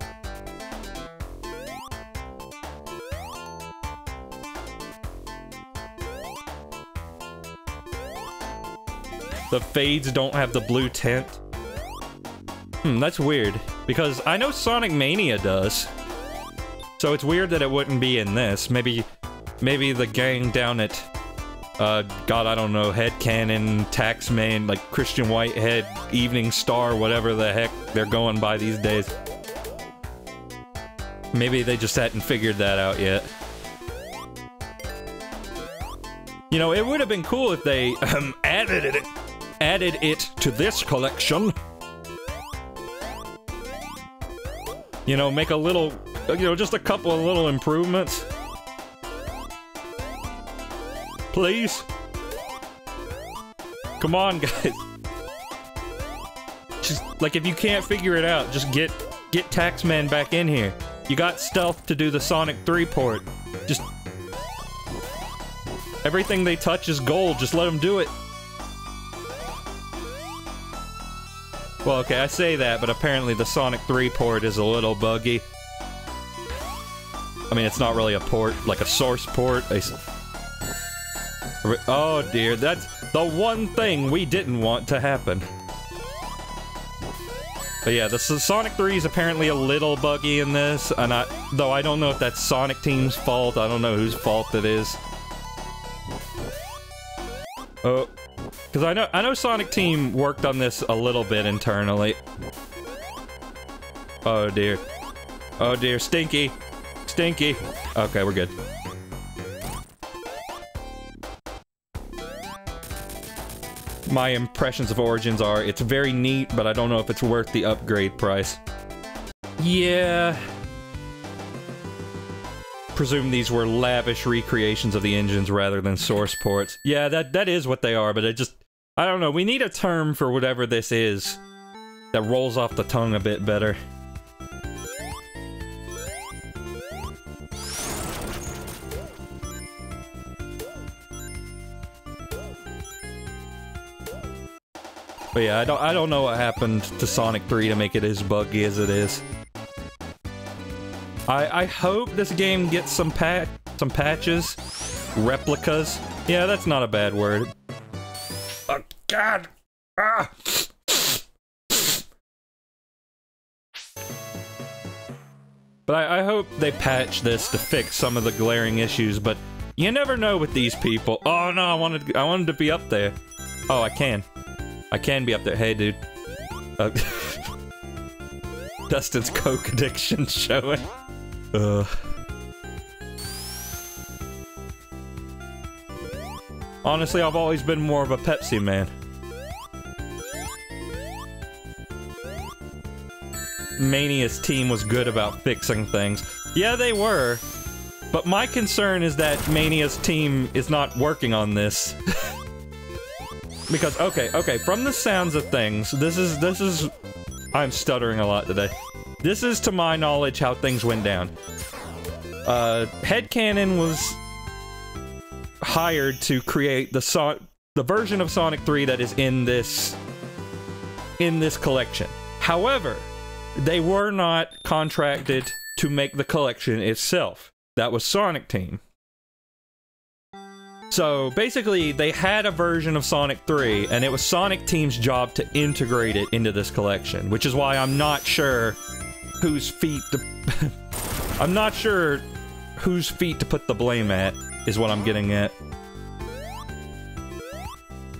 The fades don't have the blue tint. Hmm, that's weird. Because I know Sonic Mania does. So it's weird that it wouldn't be in this. Maybe, maybe the gang down at, uh, God, I don't know, Head Headcannon, Taxman, like Christian Whitehead, Evening Star, whatever the heck they're going by these days. Maybe they just hadn't figured that out yet. You know, it would have been cool if they um, added it, added it to this collection. You know, make a little, you know, just a couple of little improvements. Please. Come on, guys. Just, like, if you can't figure it out, just get, get Taxman back in here. You got Stealth to do the Sonic 3 port. Just... Everything they touch is gold, just let them do it. Well, okay, I say that, but apparently the Sonic 3 port is a little buggy. I mean, it's not really a port, like a source port. Oh dear, that's the one thing we didn't want to happen. But yeah, the Sonic 3 is apparently a little buggy in this, and I, though I don't know if that's Sonic Team's fault, I don't know whose fault it is. Oh, because I know I know Sonic Team worked on this a little bit internally. Oh dear. Oh dear, Stinky. Stinky. Okay, we're good. My impressions of Origins are it's very neat, but I don't know if it's worth the upgrade price. Yeah. Presume these were lavish recreations of the engines rather than source ports. Yeah, that that is what they are, but it just I don't know. We need a term for whatever this is that rolls off the tongue a bit better. But yeah, I don't I don't know what happened to Sonic 3 to make it as buggy as it is. I I hope this game gets some pat some patches, replicas. Yeah, that's not a bad word. Oh, God! Ah! But I, I hope they patch this to fix some of the glaring issues, but you never know with these people. Oh no, I wanted I wanted to be up there. Oh, I can. I can be up there. Hey, dude. Uh, Dustin's coke addiction showing. Ugh. Honestly, I've always been more of a Pepsi man. Mania's team was good about fixing things. Yeah, they were. But my concern is that Mania's team is not working on this. because, okay, okay, from the sounds of things, this is, this is... I'm stuttering a lot today. This is, to my knowledge, how things went down. Uh, Headcannon was hired to create the so the version of Sonic 3 that is in this in this collection. However, they were not contracted to make the collection itself. That was Sonic Team. So basically, they had a version of Sonic 3, and it was Sonic Team's job to integrate it into this collection, which is why I'm not sure whose feet to. I'm not sure whose feet to put the blame at, is what I'm getting at.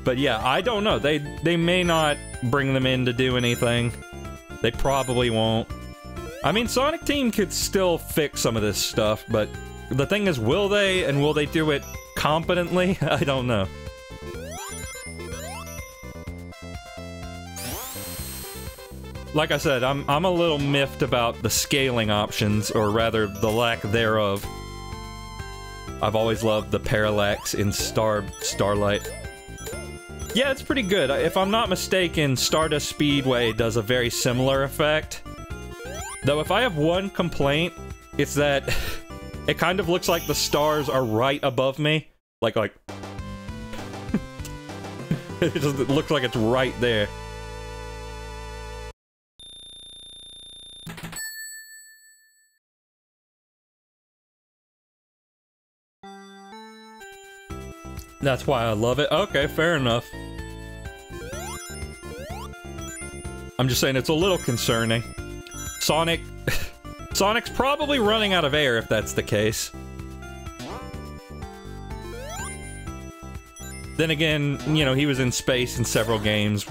But yeah, I don't know. They they may not bring them in to do anything. They probably won't. I mean, Sonic Team could still fix some of this stuff, but the thing is, will they, and will they do it competently? I don't know. Like I said, I'm, I'm a little miffed about the scaling options, or rather, the lack thereof. I've always loved the parallax in Star Starlight. Yeah, it's pretty good. If I'm not mistaken, Stardust Speedway does a very similar effect. Though if I have one complaint, it's that it kind of looks like the stars are right above me. Like, like... it just looks like it's right there. That's why I love it. Okay, fair enough. I'm just saying it's a little concerning. Sonic... Sonic's probably running out of air if that's the case. Then again, you know, he was in space in several games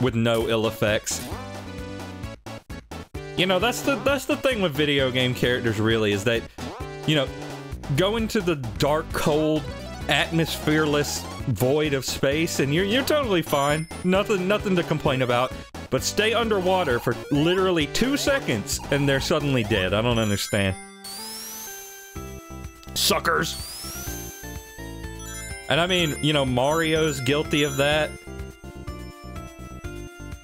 with no ill effects. You know, that's the that's the thing with video game characters really is that you know, go into the dark cold atmosphereless void of space and you're you're totally fine. Nothing nothing to complain about. But stay underwater for literally two seconds and they're suddenly dead. I don't understand. Suckers! And I mean, you know, Mario's guilty of that.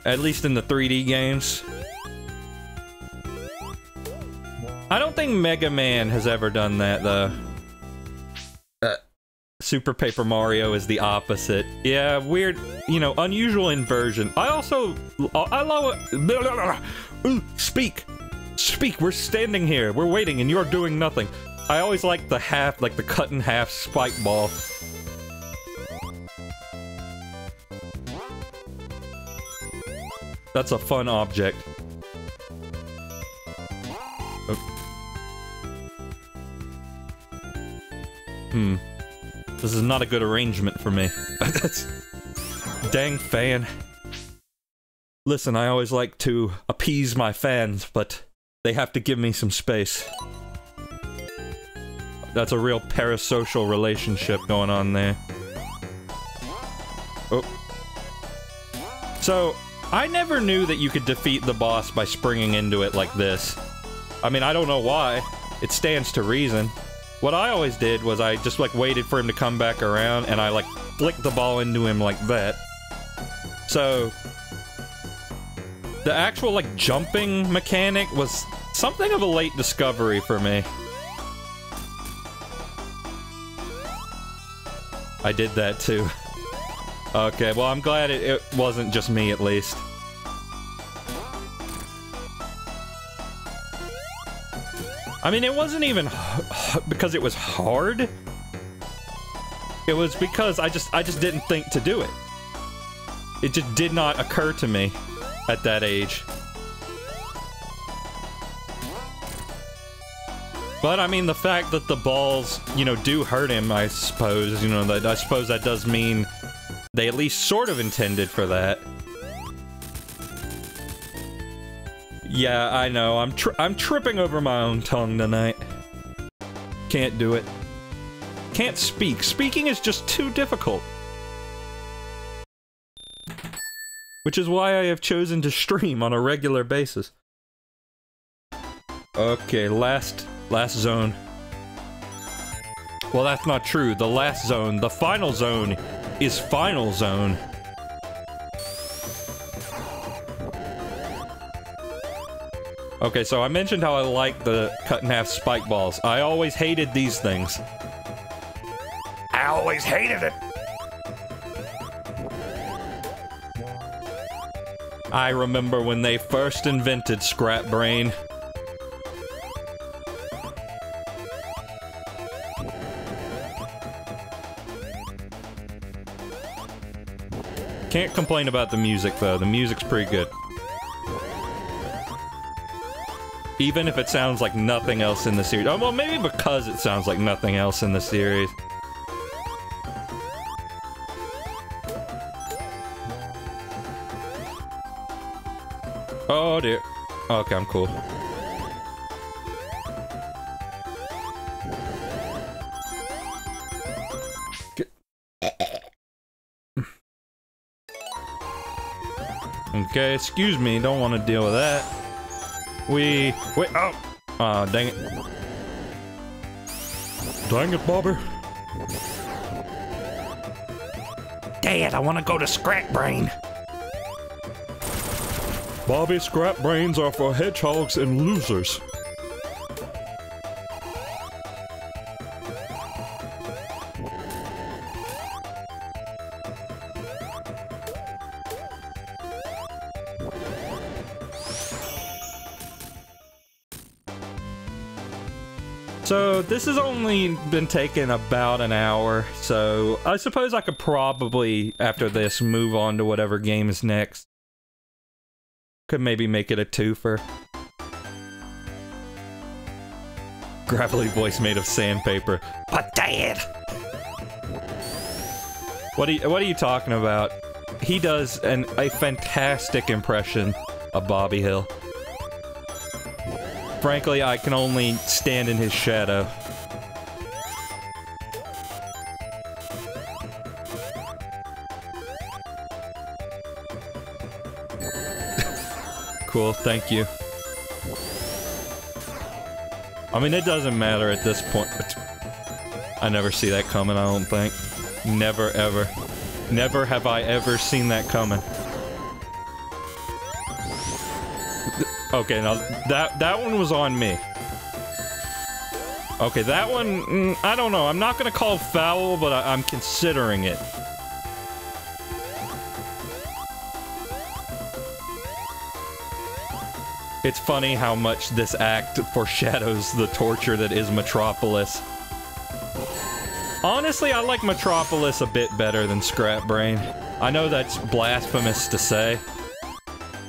At least in the 3D games. I don't think Mega Man has ever done that, though. Uh. Super Paper Mario is the opposite. Yeah, weird, you know, unusual inversion. I also, I love it. Speak, speak. We're standing here. We're waiting, and you're doing nothing. I always like the half, like the cut in half spike ball. That's a fun object. Oh. Hmm. This is not a good arrangement for me. That's... Dang fan. Listen, I always like to appease my fans, but they have to give me some space. That's a real parasocial relationship going on there. Oh. So, I never knew that you could defeat the boss by springing into it like this. I mean, I don't know why. It stands to reason. What I always did was I just like waited for him to come back around and I like flicked the ball into him like that. So the actual like jumping mechanic was something of a late discovery for me. I did that too. Okay, well I'm glad it, it wasn't just me at least. I mean, it wasn't even because it was hard. It was because I just I just didn't think to do it. It just did not occur to me at that age. But I mean, the fact that the balls, you know, do hurt him, I suppose, you know, that I suppose that does mean they at least sort of intended for that. Yeah, I know. I'm I'm tripping over my own tongue tonight. Can't do it. Can't speak. Speaking is just too difficult. Which is why I have chosen to stream on a regular basis. Okay, last last zone. Well, that's not true. The last zone, the final zone, is Final Zone. Okay, so I mentioned how I like the cut-in-half spike balls. I always hated these things. I always hated it! I remember when they first invented Scrap Brain. Can't complain about the music though, the music's pretty good. Even if it sounds like nothing else in the series. Oh, well, maybe because it sounds like nothing else in the series. Oh dear. Okay, I'm cool. Okay, excuse me, don't want to deal with that. We... Wait, oh! Aw, oh, dang it. Dang it, Bobby. Dad, I want to go to Scrap Brain. Bobby, scrap brains are for hedgehogs and losers. This has only been taking about an hour, so I suppose I could probably, after this, move on to whatever game is next. Could maybe make it a twofer. Gravelly voice made of sandpaper. But dad! What are you, what are you talking about? He does an, a fantastic impression of Bobby Hill. Frankly, I can only stand in his shadow. cool, thank you. I mean, it doesn't matter at this point. I never see that coming, I don't think. Never, ever. Never have I ever seen that coming. Okay, now, that, that one was on me. Okay, that one, mm, I don't know. I'm not gonna call foul, but I, I'm considering it. It's funny how much this act foreshadows the torture that is Metropolis. Honestly, I like Metropolis a bit better than Scrap Brain. I know that's blasphemous to say,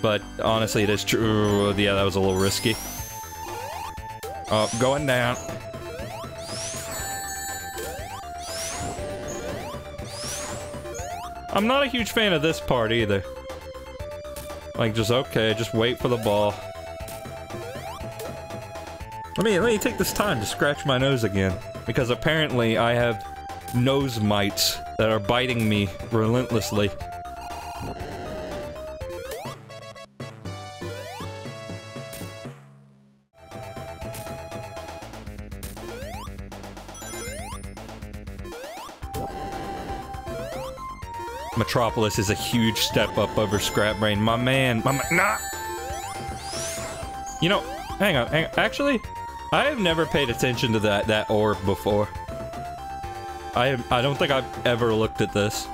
but honestly, it is true. Yeah, that was a little risky. Oh, going down. I'm not a huge fan of this part either. Like, just okay, just wait for the ball. Let me let me take this time to scratch my nose again because apparently I have nose mites that are biting me relentlessly. Metropolis is a huge step up over Scrap Brain. My man, my man, nah! You know, hang on, hang on. Actually, I have never paid attention to that that orb before. I I don't think I've ever looked at this.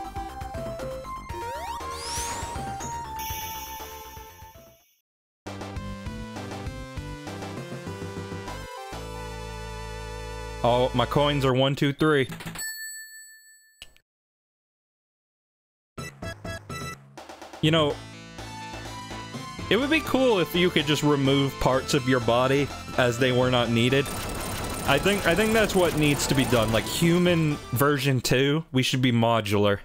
Oh, my coins are one, two, three. You know, it would be cool if you could just remove parts of your body as they were not needed. I think I think that's what needs to be done. Like human version 2, we should be modular.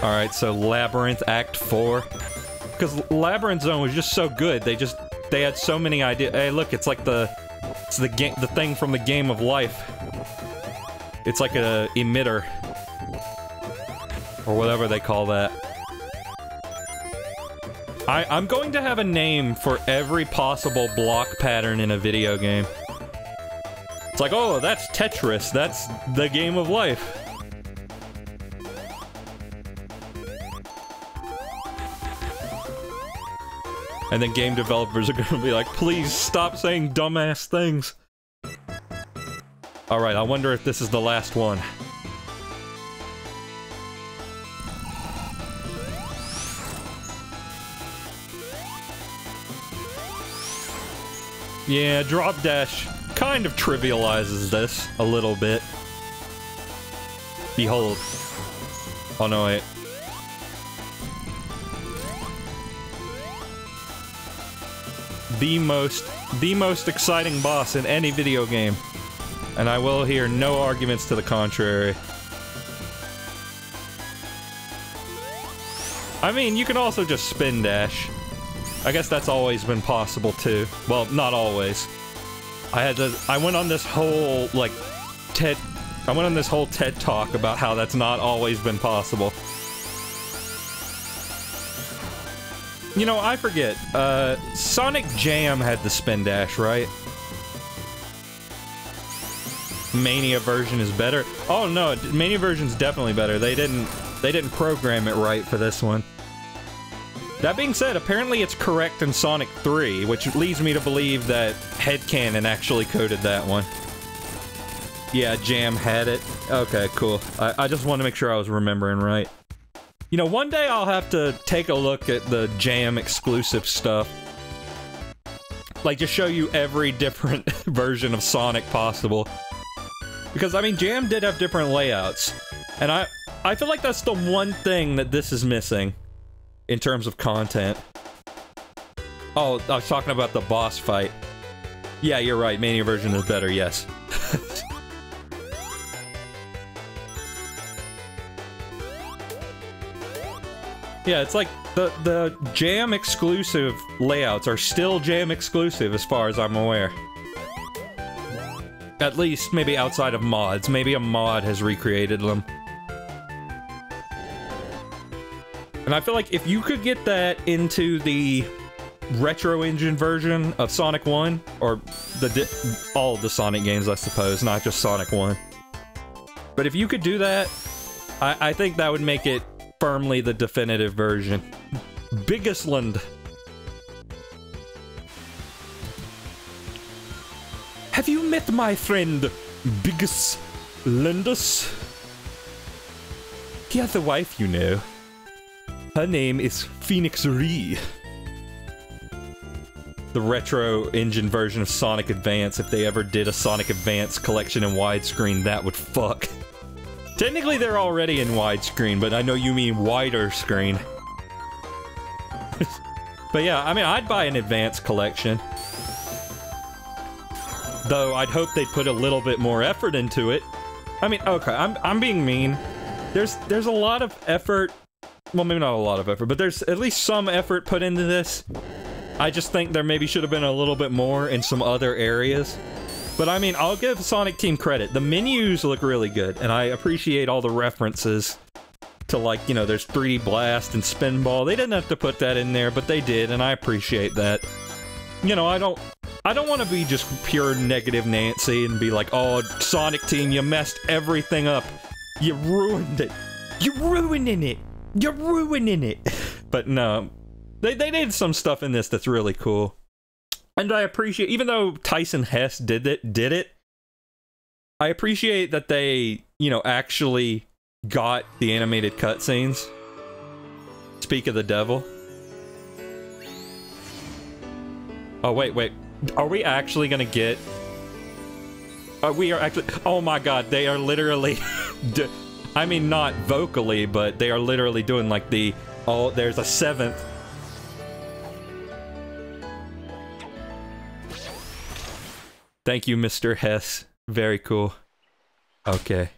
Alright, so Labyrinth Act 4. Because Labyrinth Zone was just so good. They just they had so many ideas. Hey, look, it's like the it's the game the thing from the game of life. It's like a emitter. Or whatever they call that. I, I'm going to have a name for every possible block pattern in a video game. It's like, oh, that's Tetris. That's the game of life. And then game developers are gonna be like, please stop saying dumbass things. Alright, I wonder if this is the last one. Yeah, drop dash kind of trivializes this a little bit. Behold. Oh no, wait. The most, the most exciting boss in any video game. And I will hear no arguments to the contrary. I mean, you can also just spin dash. I guess that's always been possible too. Well, not always. I had to, I went on this whole, like, TED, I went on this whole TED talk about how that's not always been possible. You know, I forget, uh, Sonic Jam had the spin dash, right? Mania version is better. Oh no, Mania version's definitely better. They didn't, they didn't program it right for this one. That being said, apparently it's correct in Sonic 3, which leads me to believe that Headcannon actually coded that one. Yeah, Jam had it. Okay, cool. I, I just want to make sure I was remembering right. You know, one day I'll have to take a look at the Jam exclusive stuff. Like, just show you every different version of Sonic possible. Because, I mean, Jam did have different layouts. And I, I feel like that's the one thing that this is missing in terms of content. Oh, I was talking about the boss fight. Yeah, you're right. Mania version is better, yes. yeah, it's like the the Jam exclusive layouts are still Jam exclusive as far as I'm aware. At least maybe outside of mods. Maybe a mod has recreated them. And I feel like if you could get that into the retro engine version of Sonic 1, or the all the Sonic games, I suppose, not just Sonic 1. But if you could do that, I, I think that would make it firmly the definitive version. Biggisland. Have you met my friend Biggus Lindus? He has a wife, you know. Her name is Phoenix Ree. The retro engine version of Sonic Advance, if they ever did a Sonic Advance collection in widescreen, that would fuck. Technically, they're already in widescreen, but I know you mean wider screen. but yeah, I mean, I'd buy an Advance collection. Though I'd hope they'd put a little bit more effort into it. I mean, okay, I'm, I'm being mean. There's, there's a lot of effort well, maybe not a lot of effort, but there's at least some effort put into this. I just think there maybe should have been a little bit more in some other areas. But I mean, I'll give Sonic Team credit. The menus look really good, and I appreciate all the references to like, you know, there's 3D Blast and Spinball. They didn't have to put that in there, but they did, and I appreciate that. You know, I don't I don't want to be just pure negative Nancy and be like, "Oh, Sonic Team, you messed everything up. You ruined it. You're ruining it." You're ruining it. but no, they, they did some stuff in this that's really cool. And I appreciate, even though Tyson Hesse did it, did it, I appreciate that they, you know, actually got the animated cutscenes. Speak of the devil. Oh, wait, wait. Are we actually gonna get... Uh, we are actually... Oh my god, they are literally... I mean, not vocally, but they are literally doing like the, oh, there's a seventh. Thank you, Mr. Hesse. Very cool. Okay.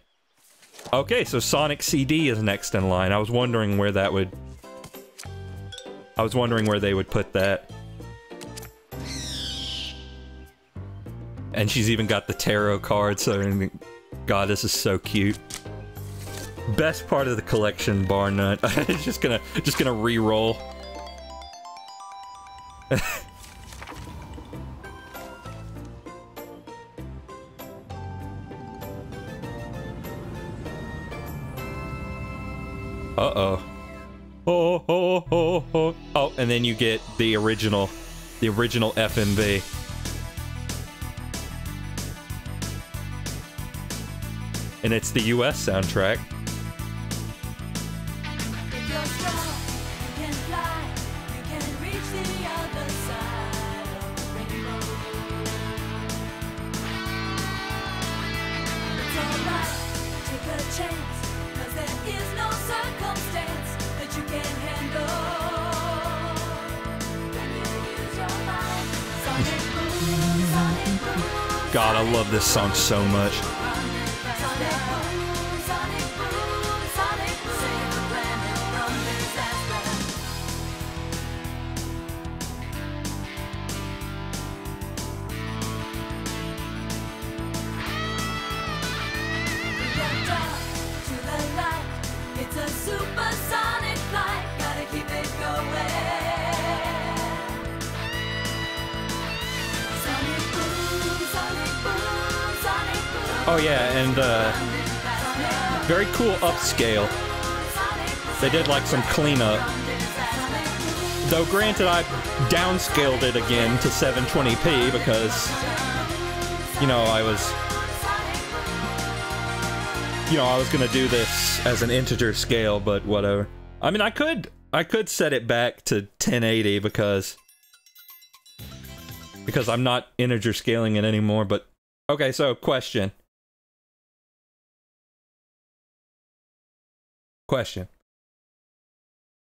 Okay, so Sonic CD is next in line. I was wondering where that would... I was wondering where they would put that. And she's even got the tarot card, so... God, this is so cute best part of the collection, bar none. just gonna, just gonna re-roll. Uh-oh. Oh, oh, oh, oh. Oh, and then you get the original, the original FMV. and it's the US soundtrack. God, I love this song so much. Oh yeah, and uh, very cool upscale. They did like some cleanup. Though granted, I downscaled it again to 720p because, you know, I was, you know, I was gonna do this as an integer scale, but whatever. I mean, I could, I could set it back to 1080 because, because I'm not integer scaling it anymore. But okay, so question. Question.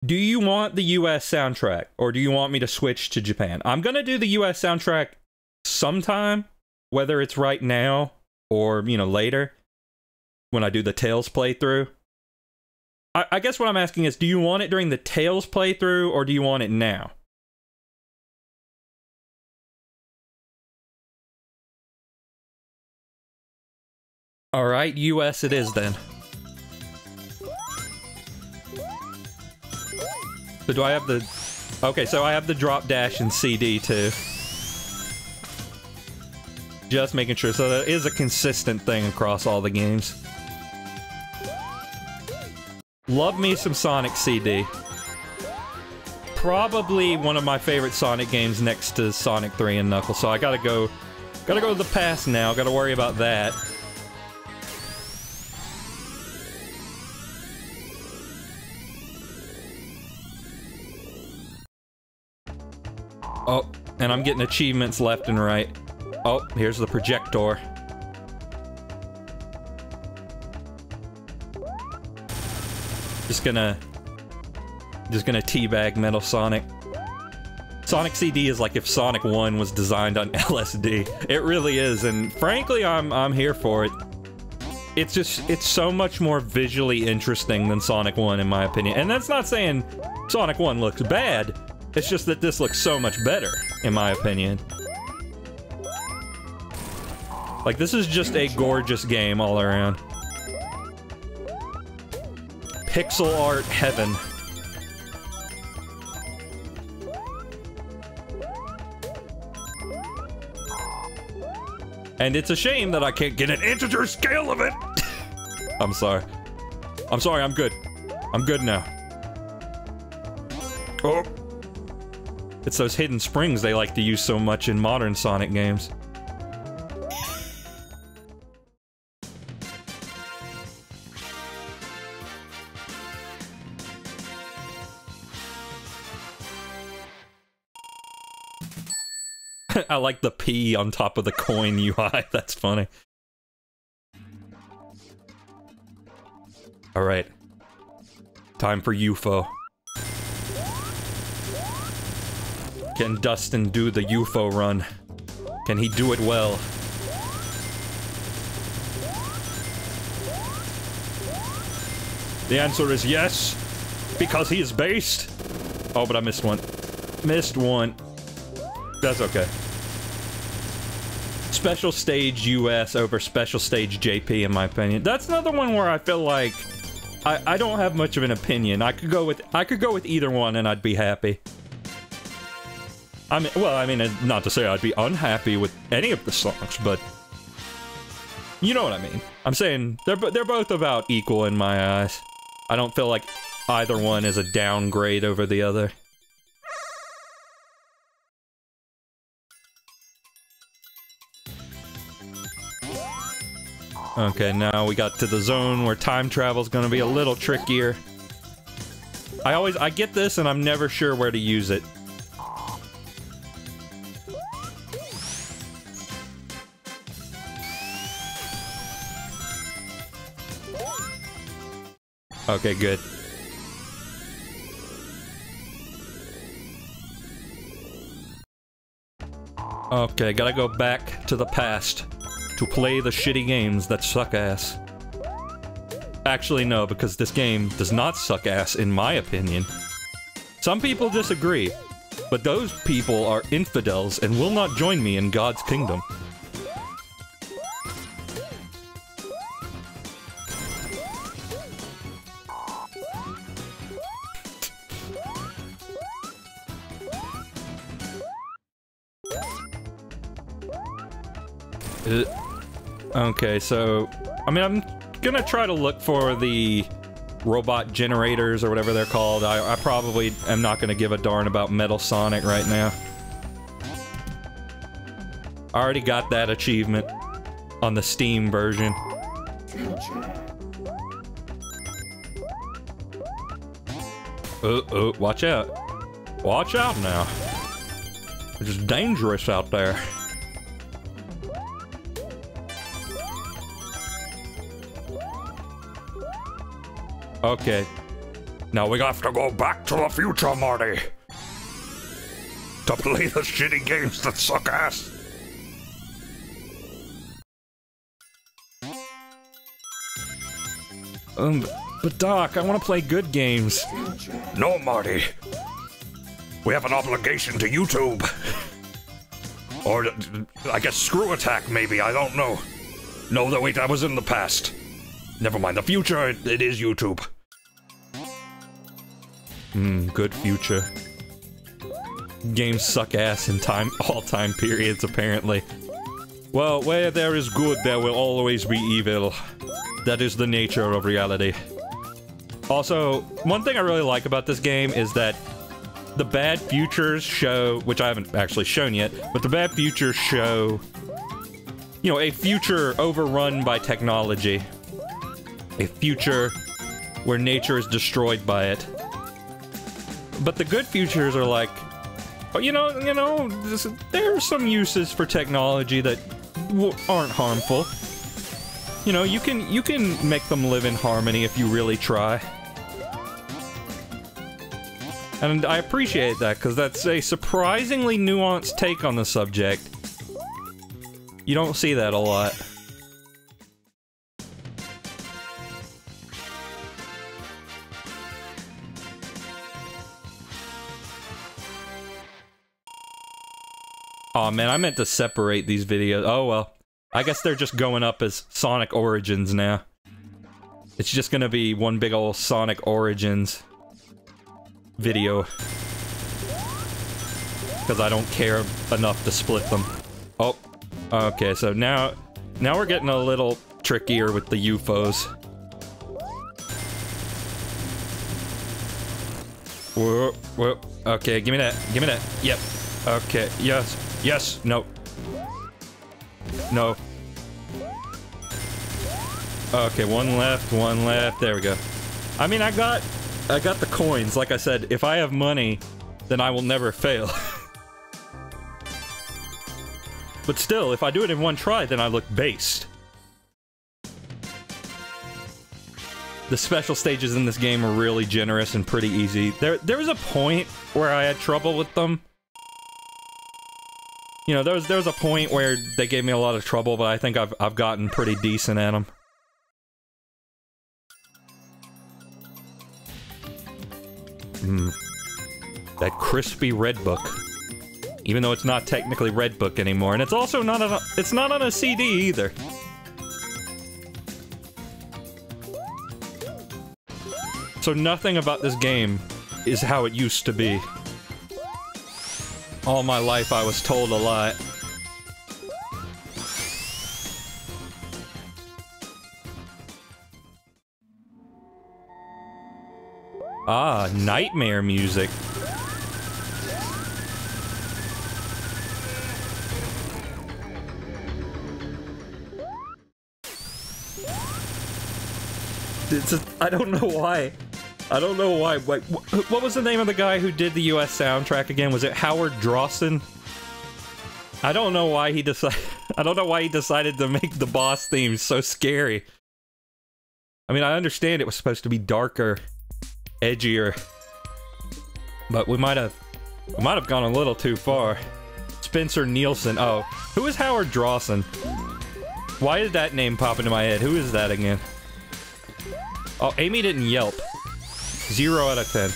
Do you want the US soundtrack or do you want me to switch to Japan? I'm going to do the US soundtrack sometime, whether it's right now or, you know, later when I do the Tails playthrough. I, I guess what I'm asking is do you want it during the Tails playthrough or do you want it now? All right, US it is then. Do I have the... Okay, so I have the drop dash and CD too. Just making sure. So that is a consistent thing across all the games. Love me some Sonic CD. Probably one of my favorite Sonic games next to Sonic 3 and Knuckles. So I gotta go... Gotta go to the past now. Gotta worry about that. Oh, and I'm getting achievements left and right. Oh, here's the projector. Just gonna... Just gonna teabag Metal Sonic. Sonic CD is like if Sonic 1 was designed on LSD. It really is, and frankly, I'm, I'm here for it. It's just, it's so much more visually interesting than Sonic 1, in my opinion. And that's not saying Sonic 1 looks bad, it's just that this looks so much better, in my opinion. Like, this is just a gorgeous game all around. Pixel art heaven. And it's a shame that I can't get an integer scale of it. I'm sorry. I'm sorry, I'm good. I'm good now. Oh. It's those hidden springs they like to use so much in modern Sonic games. I like the P on top of the coin UI. That's funny. All right. Time for UFO. Can Dustin do the UFO run? Can he do it well? The answer is yes, because he is based. Oh, but I missed one. Missed one. That's okay. Special stage US over special stage JP, in my opinion. That's another one where I feel like I, I don't have much of an opinion. I could go with I could go with either one and I'd be happy. I mean, well, I mean, uh, not to say I'd be unhappy with any of the songs, but you know what I mean. I'm saying they're they're both about equal in my eyes. I don't feel like either one is a downgrade over the other. Okay, now we got to the zone where time travel's gonna be a little trickier. I always I get this and I'm never sure where to use it. Okay, good. Okay, gotta go back to the past to play the shitty games that suck ass. Actually, no, because this game does not suck ass, in my opinion. Some people disagree, but those people are infidels and will not join me in God's kingdom. Okay, so I mean, I'm gonna try to look for the robot generators or whatever they're called. I, I probably am not gonna give a darn about Metal Sonic right now. I already got that achievement on the Steam version. Oh, oh, watch out. Watch out now. It's just dangerous out there. Okay. Now we have to go back to the future, Marty. To play the shitty games that suck ass. Um, but Doc, I want to play good games. No, Marty. We have an obligation to YouTube. Or, I guess, ScrewAttack, maybe, I don't know. No, that wait, that was in the past. Never mind, the future, it, it is YouTube. Hmm, good future. Games suck ass in time, all time periods, apparently. Well, where there is good, there will always be evil. That is the nature of reality. Also, one thing I really like about this game is that the bad futures show, which I haven't actually shown yet, but the bad futures show, you know, a future overrun by technology. A future where nature is destroyed by it. But the good futures are like, oh, you know, you know, this, there are some uses for technology that aren't harmful. You know, you can you can make them live in harmony if you really try. And I appreciate that because that's a surprisingly nuanced take on the subject. You don't see that a lot. Oh man, I meant to separate these videos. Oh well. I guess they're just going up as Sonic Origins now. It's just gonna be one big old Sonic Origins video. Because I don't care enough to split them. Oh, okay, so now, now we're getting a little trickier with the UFOs. Whoa, whoa, okay, give me that, give me that, yep. Okay, yes, yes, no. No. Okay, one left, one left, there we go. I mean, I got, I got the coins, like I said, if I have money, then I will never fail. but still, if I do it in one try, then I look based. The special stages in this game are really generous and pretty easy. There, there was a point where I had trouble with them. You know, there was there was a point where they gave me a lot of trouble, but I think I've I've gotten pretty decent at them. Hmm. That crispy red book. Even though it's not technically red book anymore, and it's also not on a, it's not on a CD either. So nothing about this game is how it used to be. All my life I was told a lot. Ah, nightmare music. It's just, I don't know why. I don't know why. Like, what was the name of the guy who did the U.S. soundtrack again? Was it Howard Drossin? I don't know why he decided. I don't know why he decided to make the boss theme so scary. I mean, I understand it was supposed to be darker, edgier, but we might have, we might have gone a little too far. Spencer Nielsen. Oh, who is Howard Drossin? Why did that name pop into my head? Who is that again? Oh, Amy didn't yelp. Zero out of ten.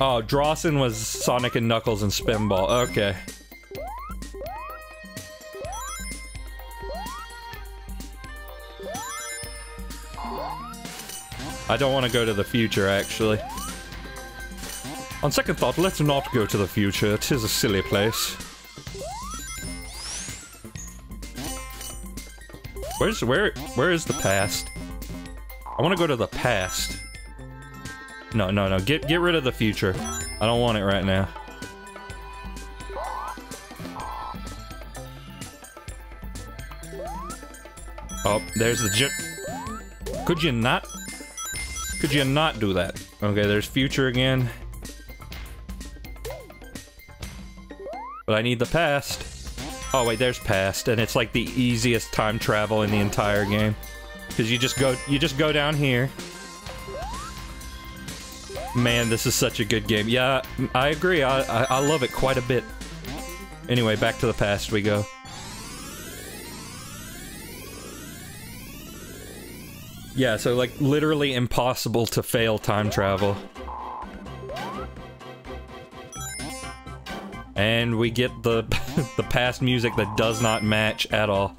Oh, Drossin was Sonic and Knuckles and Spinball. Okay. I don't want to go to the future, actually. On second thought, let's not go to the future. It is a silly place. Where's where where is the past? I want to go to the past. No, no, no. Get get rid of the future. I don't want it right now. Oh, there's the jet. Could you not? Could you not do that? Okay, there's future again. But I need the past. Oh wait, there's past, and it's like the easiest time travel in the entire game. Cause you just go you just go down here. Man, this is such a good game. Yeah, I agree. I, I, I love it quite a bit. Anyway, back to the past we go. Yeah, so like literally impossible to fail time travel. And we get the the past music that does not match at all.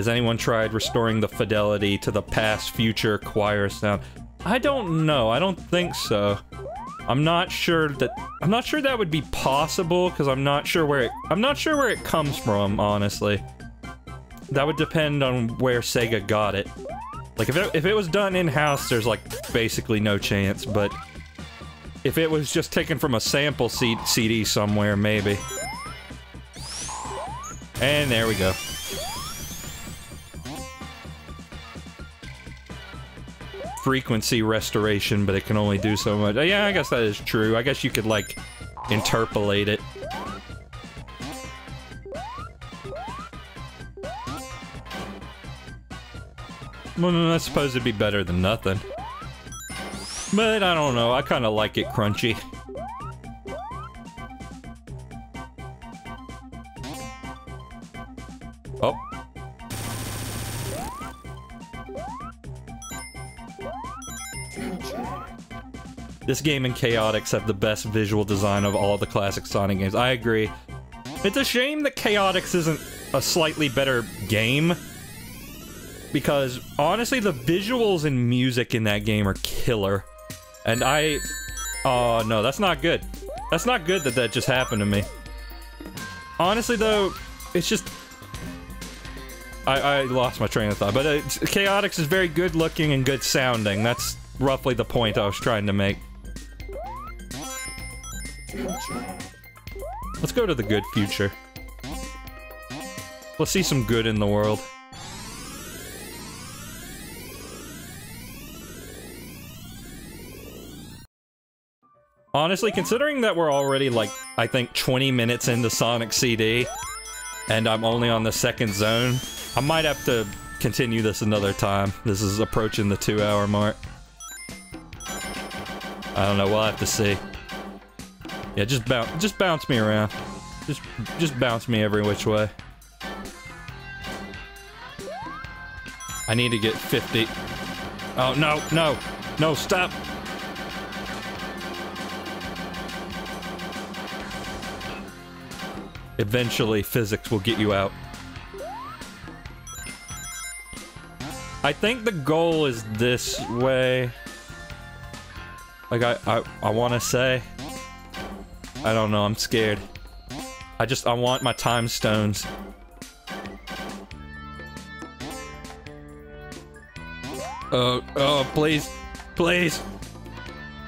Has anyone tried restoring the fidelity to the past future choir sound? I don't know. I don't think so. I'm not sure that I'm not sure that would be possible because I'm not sure where it I'm not sure where it comes from, honestly. That would depend on where Sega got it. Like if it, if it was done in-house, there's like basically no chance, but if it was just taken from a sample CD somewhere, maybe. And there we go. Frequency restoration, but it can only do so much. Yeah, I guess that is true. I guess you could, like, interpolate it. Well, I suppose it'd be better than nothing. But I don't know, I kind of like it crunchy. This game and Chaotix have the best visual design of all the classic Sonic games. I agree. It's a shame that Chaotix isn't a slightly better game. Because, honestly, the visuals and music in that game are killer. And I... Oh, no, that's not good. That's not good that that just happened to me. Honestly, though, it's just... I, I lost my train of thought, but uh, Chaotix is very good looking and good sounding. That's roughly the point I was trying to make. Let's go to the good future. Let's see some good in the world. Honestly, considering that we're already like, I think 20 minutes into Sonic CD, and I'm only on the second zone, I might have to continue this another time. This is approaching the two hour mark. I don't know, we'll have to see. Yeah, just bounce, just bounce me around. Just, just bounce me every which way. I need to get 50. Oh, no, no, no, stop. Eventually, physics will get you out. I think the goal is this way. Like, I, I, I want to say. I don't know, I'm scared. I just, I want my time stones. Oh, oh, please. Please.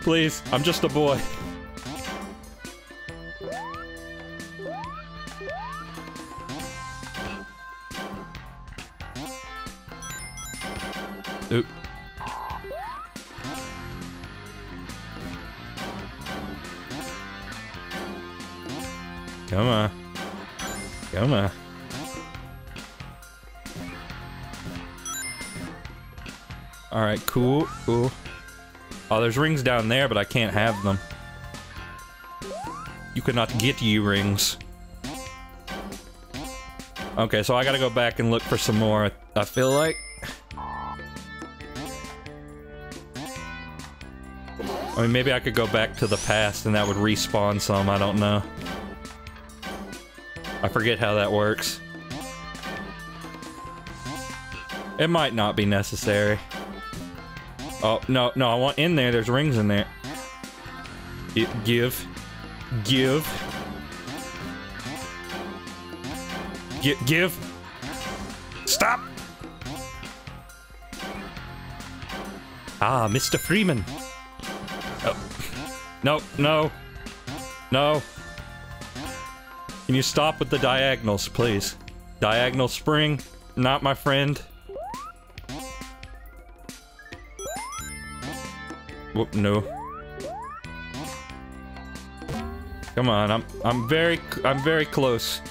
Please, I'm just a boy. Come on. Come on. Alright, cool, cool. Oh, there's rings down there, but I can't have them. You cannot get you rings. Okay, so I gotta go back and look for some more, I feel like. I mean, maybe I could go back to the past and that would respawn some, I don't know. I forget how that works. It might not be necessary. Oh, no, no, I want in there. There's rings in there. Gi- give. Give. Gi- give. Stop! Ah, Mr. Freeman. Oh. No, no. No. Can you stop with the diagonals, please? Diagonal spring, not my friend. Whoop, no. Come on, I'm I'm very I'm very close.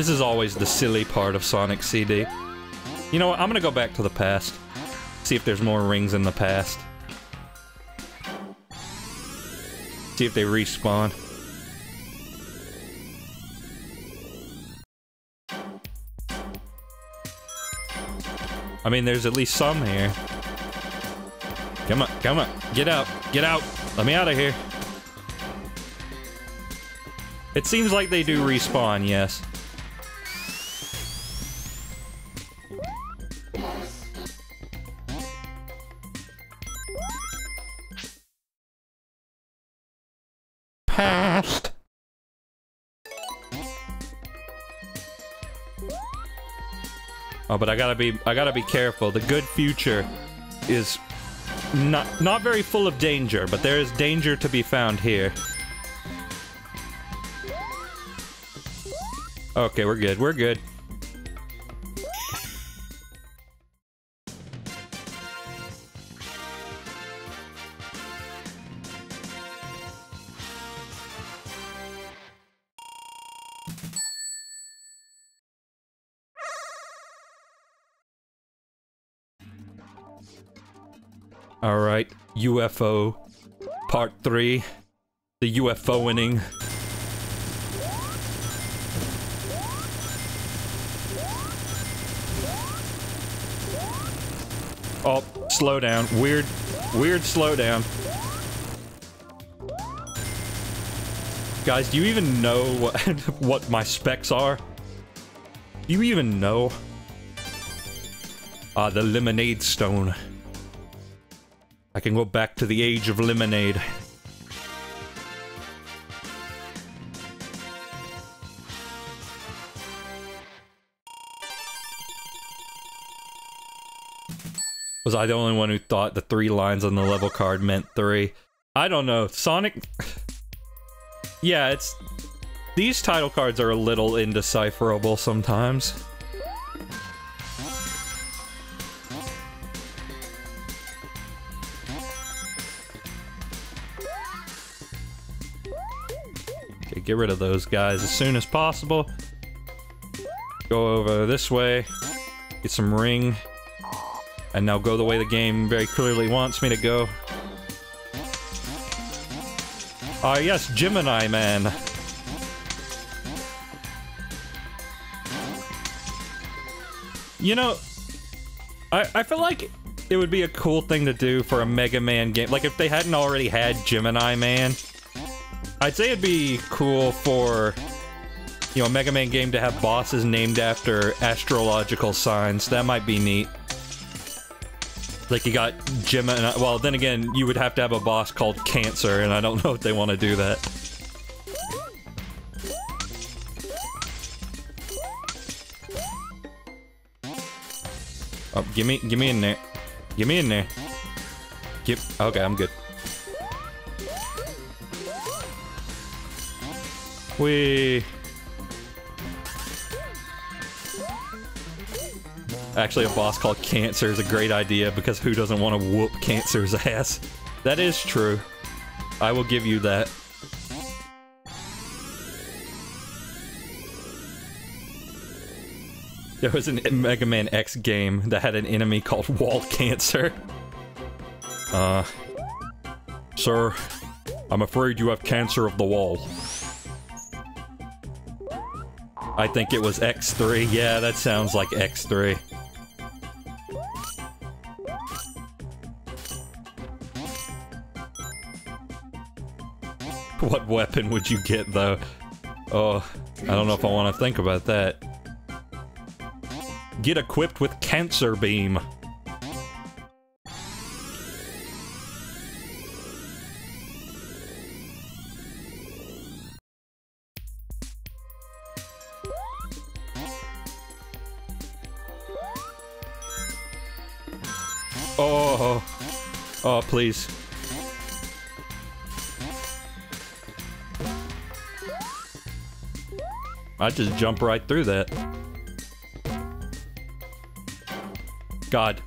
This is always the silly part of Sonic CD. You know what? I'm gonna go back to the past. See if there's more rings in the past. See if they respawn. I mean, there's at least some here. Come on, come on. Get out, get out. Let me out of here. It seems like they do respawn, yes. But I gotta be I gotta be careful. The good future is not not very full of danger, but there is danger to be found here. Okay, we're good. We're good. Right, UFO part 3. The UFO winning. Oh, slow down. Weird, weird slowdown. Guys, do you even know what, what my specs are? Do you even know? Ah, the Lemonade Stone. I can go back to the age of lemonade. Was I the only one who thought the three lines on the level card meant three? I don't know. Sonic... yeah, it's... These title cards are a little indecipherable sometimes. Get rid of those guys as soon as possible. Go over this way. Get some ring. And now go the way the game very clearly wants me to go. Ah, yes, Gemini Man. You know, I, I feel like it would be a cool thing to do for a Mega Man game. Like, if they hadn't already had Gemini Man, I'd say it'd be cool for, you know, Mega Man game to have bosses named after astrological signs. That might be neat. Like you got Gemini. Well, then again, you would have to have a boss called Cancer, and I don't know if they want to do that. Oh, give me, give me in there. Give me in there. Get, okay, I'm good. We. Actually, a boss called Cancer is a great idea because who doesn't want to whoop Cancer's ass? That is true. I will give you that. There was an Mega Man X game that had an enemy called Wall Cancer. Uh, sir, I'm afraid you have cancer of the wall. I think it was X3. Yeah, that sounds like X3. What weapon would you get, though? Oh, I don't know if I want to think about that. Get equipped with Cancer Beam. Please. I just jump right through that. God,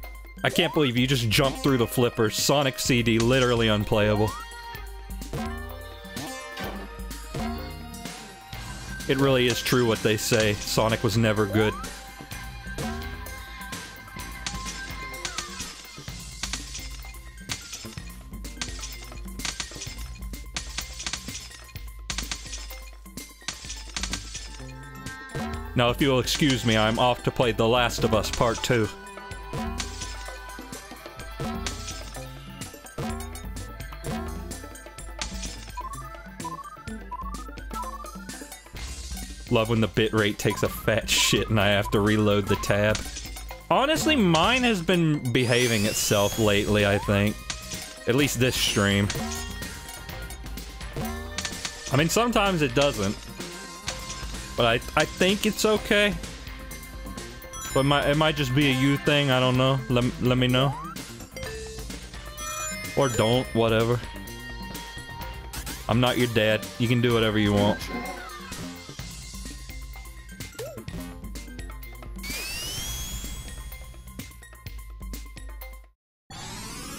I can't believe you just jumped through the flipper. Sonic CD, literally unplayable. It really is true what they say. Sonic was never good. Now, if you'll excuse me, I'm off to play The Last of Us Part 2. Love when the bitrate takes a fat shit and I have to reload the tab. Honestly, mine has been behaving itself lately, I think. At least this stream. I mean, sometimes it doesn't. But I, I think it's okay. But might, it might just be a you thing, I don't know. Let, let me know. Or don't, whatever. I'm not your dad. You can do whatever you want.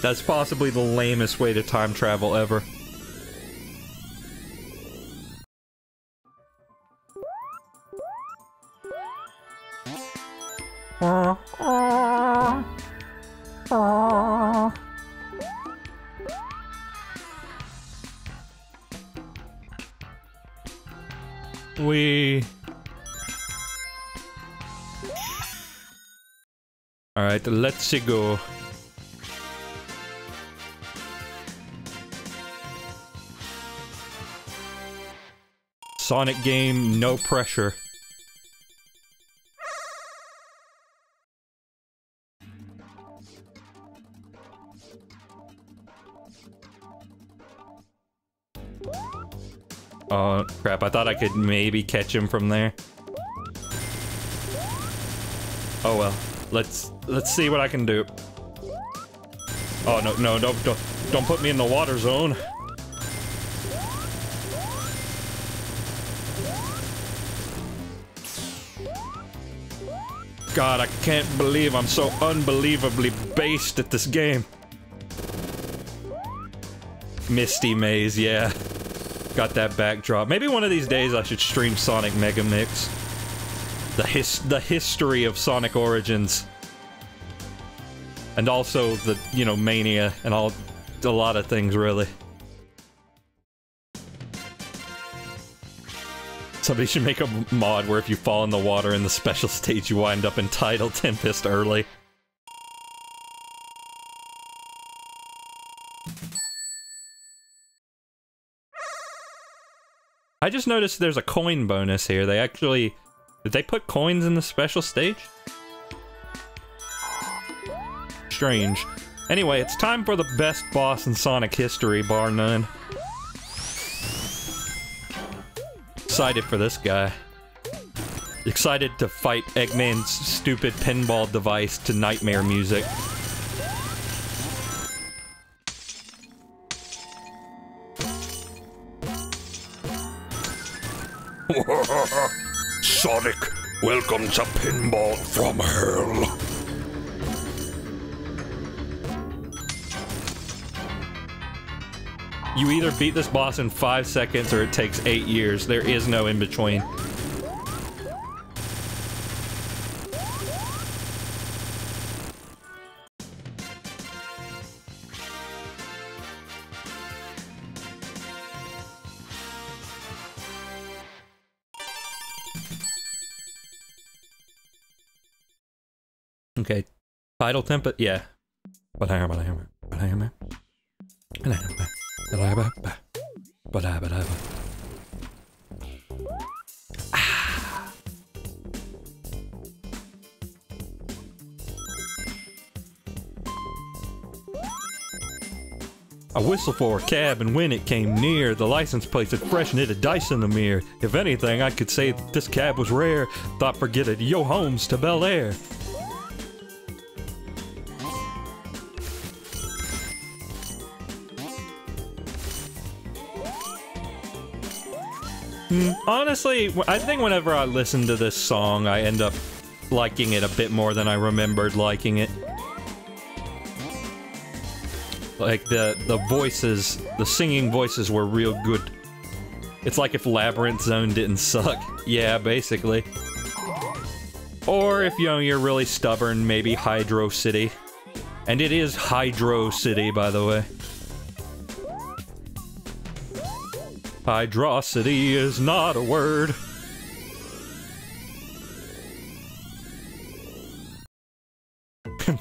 That's possibly the lamest way to time travel ever. Let's go. Sonic game, no pressure. Oh, crap. I thought I could maybe catch him from there. Oh well. Let's let's see what I can do. Oh no no don't don't don't put me in the water zone. God, I can't believe I'm so unbelievably based at this game. Misty Maze, yeah. Got that backdrop. Maybe one of these days I should stream Sonic Mega Mix. The his the history of Sonic Origins. And also the, you know, Mania and all a lot of things really. Somebody should make a mod where if you fall in the water in the special stage you wind up in Tidal Tempest early. I just noticed there's a coin bonus here. They actually... Did they put coins in the special stage? Strange. Anyway, it's time for the best boss in Sonic history, bar none. Excited for this guy. Excited to fight Eggman's stupid pinball device to nightmare music. Sonic, welcome to Pinball from Hell. You either beat this boss in five seconds or it takes eight years. There is no in between. Tidal temp, yeah. But I am, but I am, but I am, but I am, but I am, but I am, but I am. I whistled for a cab, and when it came near, the license plate said fresh knitted dice in the mirror. If anything, I could say this cab was rare. Thought forget it, yo homes to Bel Air. Honestly, I think whenever I listen to this song, I end up liking it a bit more than I remembered liking it. Like the the voices, the singing voices were real good. It's like if Labyrinth Zone didn't suck. Yeah, basically. Or if you know you're really stubborn, maybe Hydro City. And it is Hydro City, by the way. Hydrosity is not a word.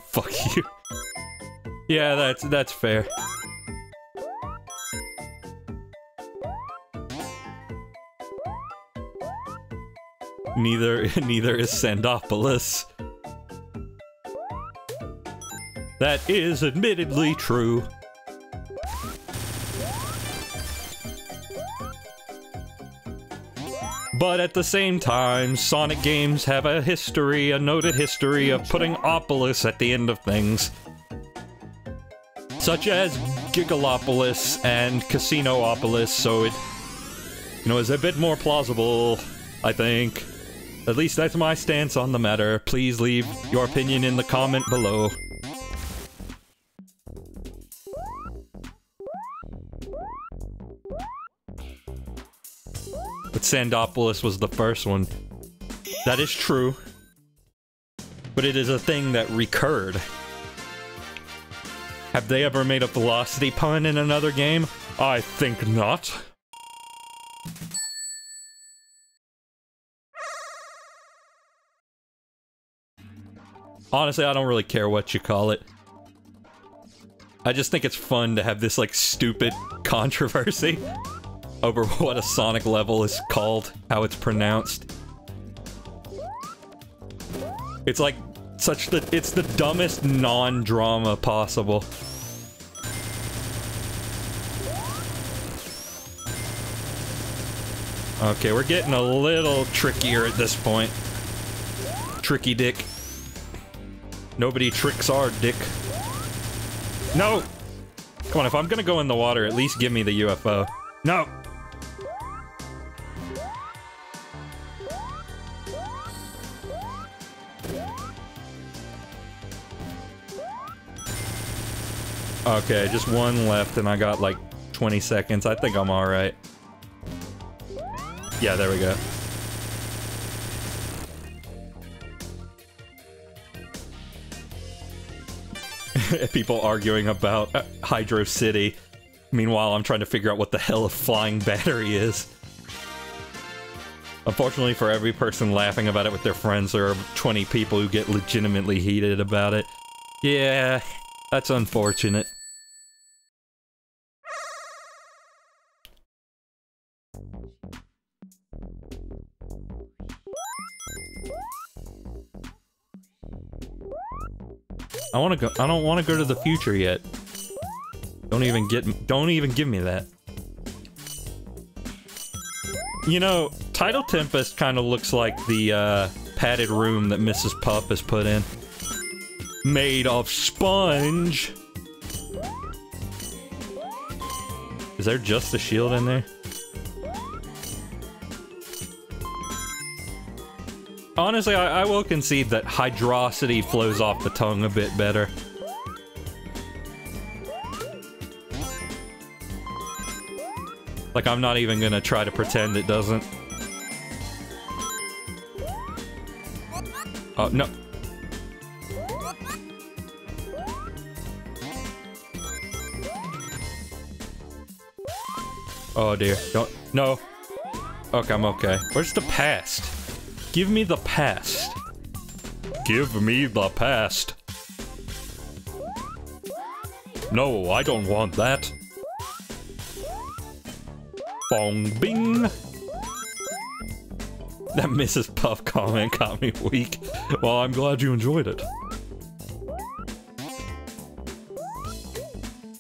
Fuck you. Yeah, that's that's fair. Neither neither is Sandopolis. That is admittedly true. But at the same time, Sonic games have a history, a noted history of putting Opolis at the end of things. Such as Gigalopolis and Casinopolis, so it, you know, is a bit more plausible, I think. At least that's my stance on the matter. Please leave your opinion in the comment below. But Sandopolis was the first one. That is true. But it is a thing that recurred. Have they ever made a velocity pun in another game? I think not. Honestly, I don't really care what you call it. I just think it's fun to have this, like, stupid controversy over what a Sonic level is called, how it's pronounced. It's like such the it's the dumbest non-drama possible. Okay, we're getting a little trickier at this point. Tricky dick. Nobody tricks our dick. No! Come on, if I'm gonna go in the water, at least give me the UFO. No! Okay, just one left and I got like 20 seconds. I think I'm alright. Yeah, there we go. People arguing about uh, Hydro City. Meanwhile, I'm trying to figure out what the hell a flying battery is. Unfortunately for every person laughing about it with their friends, there are 20 people who get legitimately heated about it. Yeah, that's unfortunate. I want to go. I don't want to go to the future yet. Don't even get. Don't even give me that. You know, Tidal Tempest kind of looks like the uh, padded room that Mrs. Puff has put in. Made of sponge. Is there just a shield in there? Honestly, I, I will concede that hydrosity flows off the tongue a bit better. Like, I'm not even gonna try to pretend it doesn't. Oh, no. Oh dear. Don't. No. Okay, I'm okay. Where's the past? Give me the past. Give me the past. No, I don't want that. Bong bing. That Mrs. Puff comment got me weak. Well, I'm glad you enjoyed it.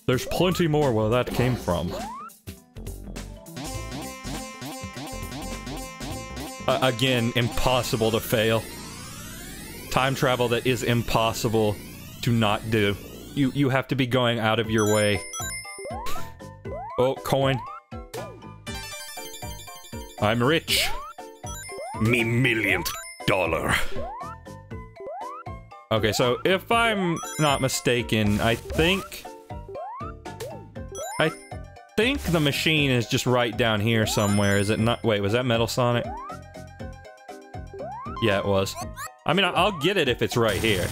There's plenty more where that came from. Uh, again, impossible to fail. Time travel that is impossible to not do. You you have to be going out of your way. Oh, coin. I'm rich. Me millionth dollar. Okay, so if I'm not mistaken, I think... I think the machine is just right down here somewhere, is it not? Wait, was that Metal Sonic? Yeah, it was. I mean, I'll get it if it's right here.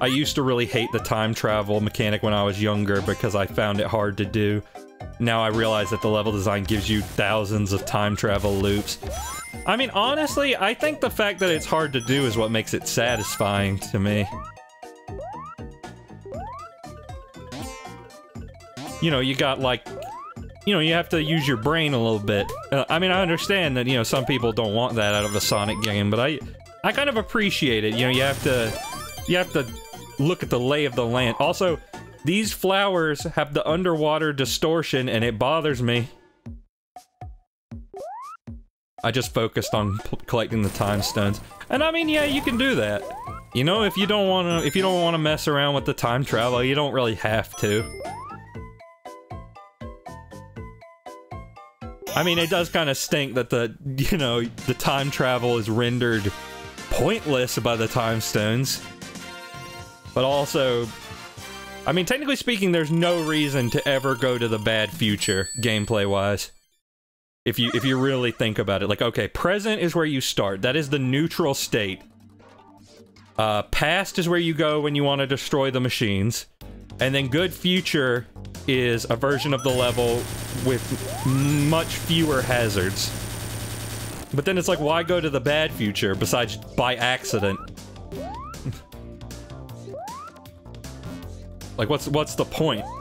I used to really hate the time travel mechanic when I was younger because I found it hard to do. Now I realize that the level design gives you thousands of time travel loops. I mean, honestly, I think the fact that it's hard to do is what makes it satisfying to me. You know, you got like you know, you have to use your brain a little bit. Uh, I mean, I understand that, you know, some people don't want that out of a Sonic game, but I I kind of appreciate it. You know, you have to you have to look at the lay of the land. Also, these flowers have the underwater distortion and it bothers me. I just focused on collecting the time stones. And I mean, yeah, you can do that. You know, if you don't want to if you don't want to mess around with the time travel, you don't really have to. I mean, it does kind of stink that the, you know, the time travel is rendered pointless by the time stones. But also, I mean, technically speaking, there's no reason to ever go to the bad future, gameplay-wise. If you if you really think about it, like, okay, present is where you start. That is the neutral state. Uh, past is where you go when you want to destroy the machines. And then good future is a version of the level with much fewer hazards. But then it's like, why go to the bad future besides by accident? like, what's what's the point?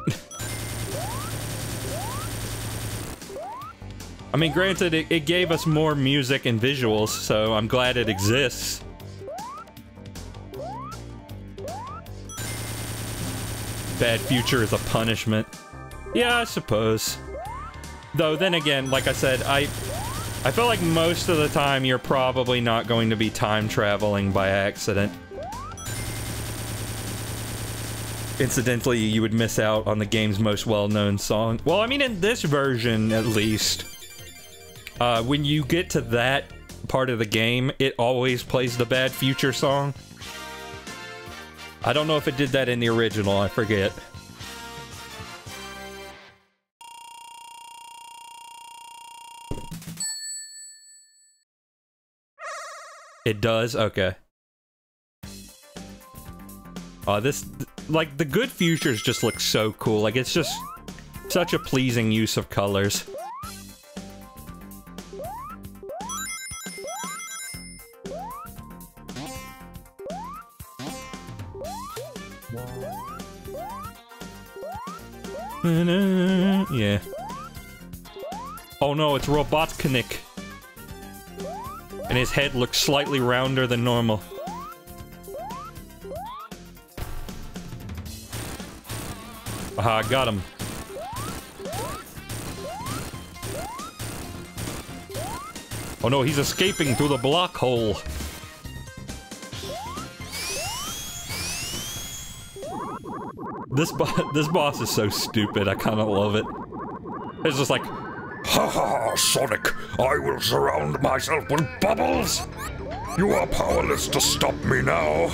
I mean, granted, it, it gave us more music and visuals, so I'm glad it exists. Bad future is a punishment. Yeah, I suppose. Though, then again, like I said, I I feel like most of the time you're probably not going to be time traveling by accident. Incidentally, you would miss out on the game's most well-known song. Well, I mean, in this version, at least, uh, when you get to that part of the game, it always plays the Bad Future song. I don't know if it did that in the original, I forget. It does? Okay. Oh, this, like, the good futures just look so cool. Like, it's just such a pleasing use of colors. Mm-hmm. Yeah. Oh no, it's Robotnik. And his head looks slightly rounder than normal. Aha, got him. Oh no, he's escaping through the block hole. This bo this boss is so stupid. I kind of love it. It's just like, Ha ha, ha, Sonic! I will surround myself with bubbles! You are powerless to stop me now!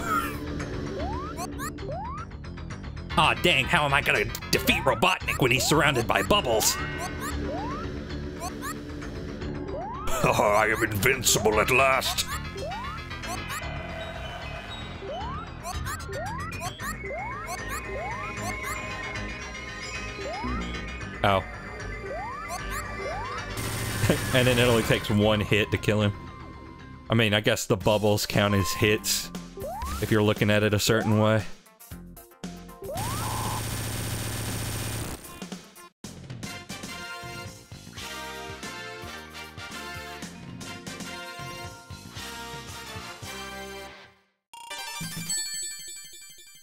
Aw, ah, dang, how am I gonna defeat Robotnik when he's surrounded by bubbles? Ha, I am invincible at last! Ow. and then it only takes one hit to kill him. I mean, I guess the bubbles count as hits if you're looking at it a certain way.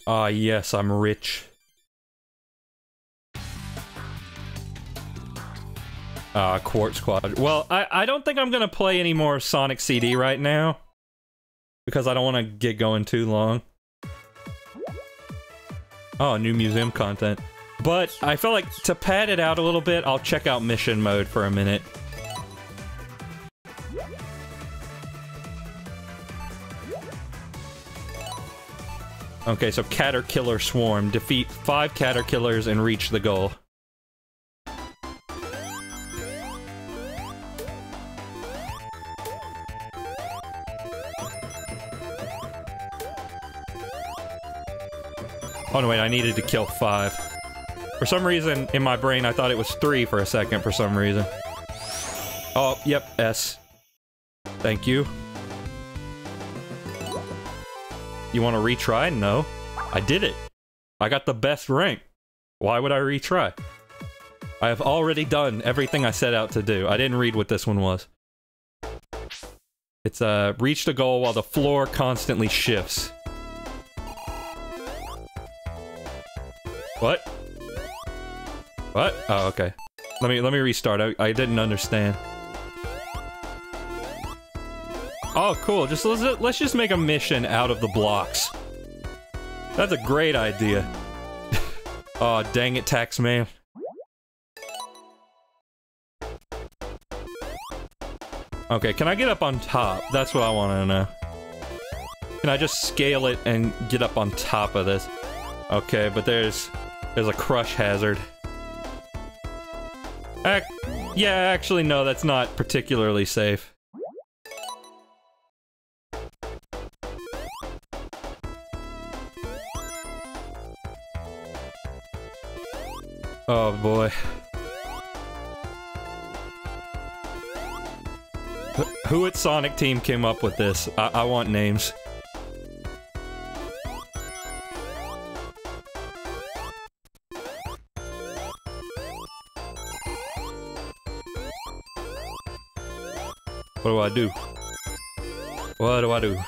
Ah, yes, I'm rich. Uh, Quartz Quad. Well, I, I don't think I'm gonna play any more Sonic CD right now. Because I don't want to get going too long. Oh, new museum content. But I feel like to pad it out a little bit, I'll check out mission mode for a minute. Okay, so Caterkiller Swarm. Defeat five Caterkillers and reach the goal. Oh no, wait, I needed to kill five. For some reason, in my brain, I thought it was three for a second for some reason. Oh, yep, S. Thank you. You want to retry? No. I did it. I got the best rank. Why would I retry? I have already done everything I set out to do. I didn't read what this one was. It's, uh, reach the goal while the floor constantly shifts. What? What? Oh, okay. Let me let me restart. I, I didn't understand. Oh, cool. Just let's let's just make a mission out of the blocks. That's a great idea. oh, dang it, tax man. Okay, can I get up on top? That's what I want to know. Can I just scale it and get up on top of this? Okay, but there's there's a crush hazard. Ac yeah, actually, no, that's not particularly safe. Oh boy. Who at Sonic Team came up with this? I, I want names. Do I do? What do I do?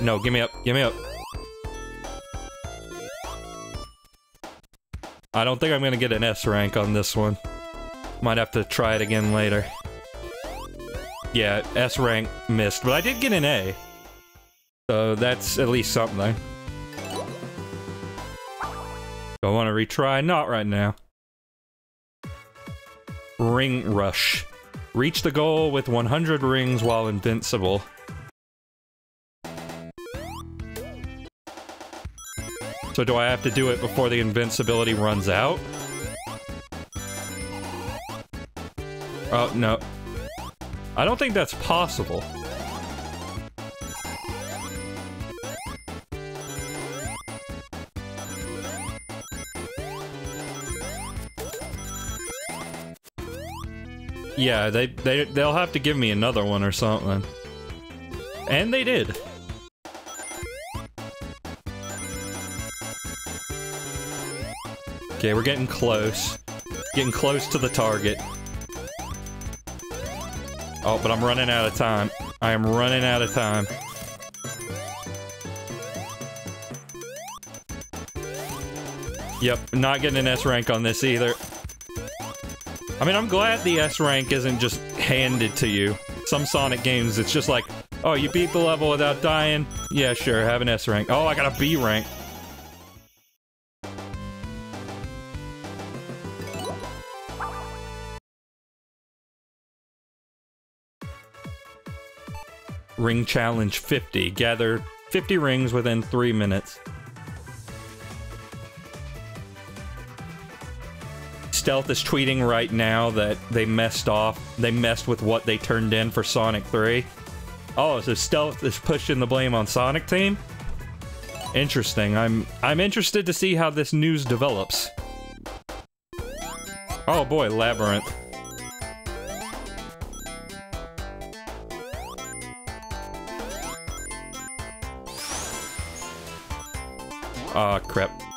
No, give me up. Give me up. I don't think I'm gonna get an S rank on this one. Might have to try it again later. Yeah, S rank missed, but I did get an A. So that's at least something. Do I want to retry? Not right now. Ring Rush. Reach the goal with 100 rings while invincible. So do I have to do it before the invincibility runs out? Oh, no. I don't think that's possible. Yeah, they, they, they'll have to give me another one or something. And they did. Okay, we're getting close. Getting close to the target. Oh, but I'm running out of time. I am running out of time. Yep, not getting an S rank on this either. I mean, I'm glad the S rank isn't just handed to you. Some Sonic games, it's just like, oh, you beat the level without dying? Yeah, sure, have an S rank. Oh, I got a B rank. Ring Challenge 50. Gather 50 rings within 3 minutes. Stealth is tweeting right now that they messed off. They messed with what they turned in for Sonic 3. Oh, so Stealth is pushing the blame on Sonic Team? Interesting. I'm I'm interested to see how this news develops. Oh boy, Labyrinth. Ah, crap.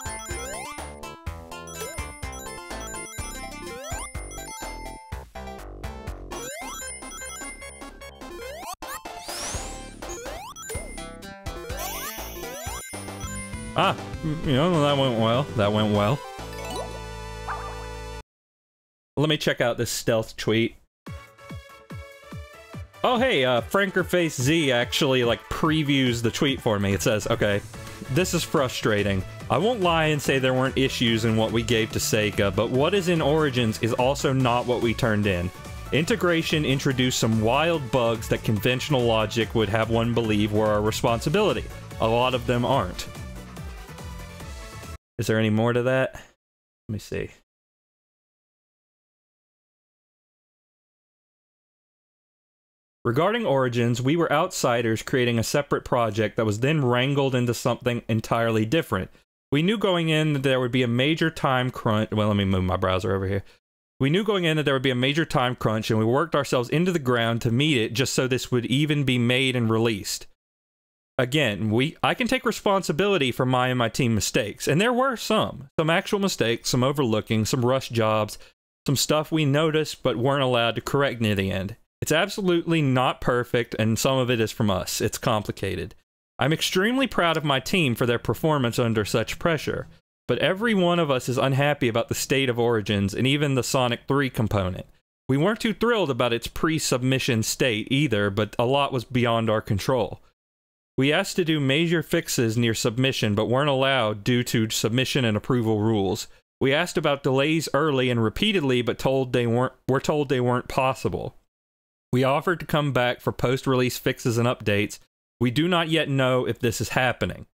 You know, that went well. That went well. Let me check out this stealth tweet. Oh, hey, uh, FrankerFaceZ actually, like, previews the tweet for me. It says, okay, this is frustrating. I won't lie and say there weren't issues in what we gave to Sega, but what is in Origins is also not what we turned in. Integration introduced some wild bugs that conventional logic would have one believe were our responsibility. A lot of them aren't. Is there any more to that? Let me see. Regarding Origins, we were outsiders creating a separate project that was then wrangled into something entirely different. We knew going in that there would be a major time crunch. Well, let me move my browser over here. We knew going in that there would be a major time crunch, and we worked ourselves into the ground to meet it just so this would even be made and released. Again, we I can take responsibility for my and my team mistakes, and there were some. Some actual mistakes, some overlooking, some rush jobs, some stuff we noticed but weren't allowed to correct near the end. It's absolutely not perfect, and some of it is from us. It's complicated. I'm extremely proud of my team for their performance under such pressure, but every one of us is unhappy about the state of Origins and even the Sonic 3 component. We weren't too thrilled about its pre submission state either, but a lot was beyond our control. We asked to do major fixes near submission, but weren't allowed due to submission and approval rules. We asked about delays early and repeatedly, but told they weren't were told they weren't possible. We offered to come back for post release fixes and updates. We do not yet know if this is happening.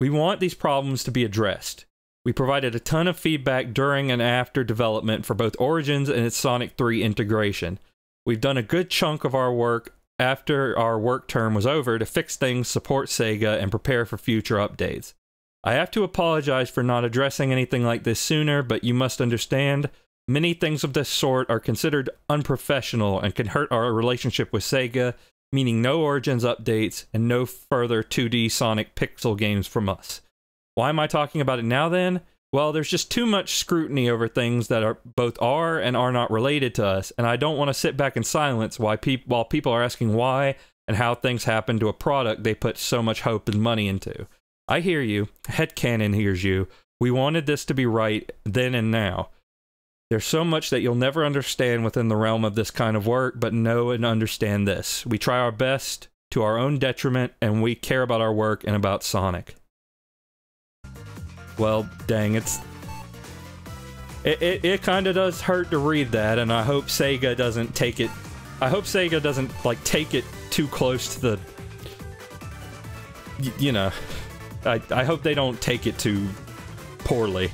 We want these problems to be addressed. We provided a ton of feedback during and after development for both Origins and its Sonic 3 integration. We've done a good chunk of our work after our work term was over to fix things, support Sega, and prepare for future updates. I have to apologize for not addressing anything like this sooner, but you must understand Many things of this sort are considered unprofessional and can hurt our relationship with Sega, meaning no Origins updates and no further 2D Sonic pixel games from us. Why am I talking about it now then? Well, there's just too much scrutiny over things that are both are and are not related to us, and I don't want to sit back in silence while, peop while people are asking why and how things happen to a product they put so much hope and money into. I hear you. Headcannon hears you. We wanted this to be right then and now. There's so much that you'll never understand within the realm of this kind of work, but know and understand this. We try our best to our own detriment, and we care about our work and about Sonic. Well, dang, it's. It, it, it kind of does hurt to read that, and I hope Sega doesn't take it. I hope Sega doesn't, like, take it too close to the. y- You know. I, I hope they don't take it too poorly.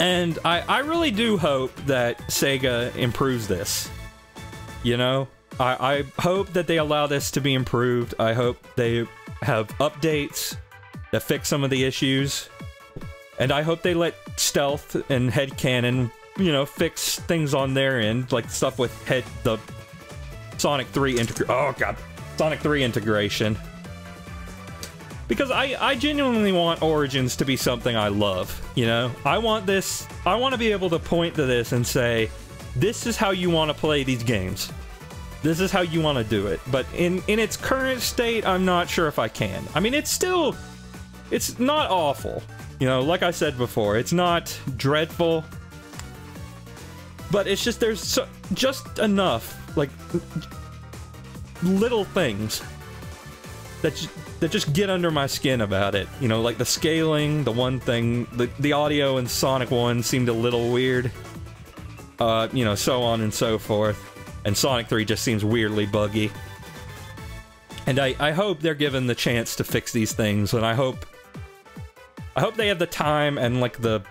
And I, I really do hope that Sega improves this. You know, I, I hope that they allow this to be improved. I hope they have updates that fix some of the issues. And I hope they let Stealth and Headcannon, you know, fix things on their end, like stuff with head the Sonic 3 integration. Oh god, Sonic 3 integration. Because I, I genuinely want Origins to be something I love, you know? I want this, I want to be able to point to this and say, this is how you want to play these games. This is how you want to do it. But in, in its current state, I'm not sure if I can. I mean, it's still, it's not awful. You know, like I said before, it's not dreadful. But it's just, there's so, just enough, like, little things that that just get under my skin about it. You know, like the scaling, the one thing, the the audio in Sonic One seemed a little weird. Uh, you know, so on and so forth. and Sonic 3 just seems weirdly buggy. And I, I hope they're given the chance to fix these things, and I hope I hope they have the time and like the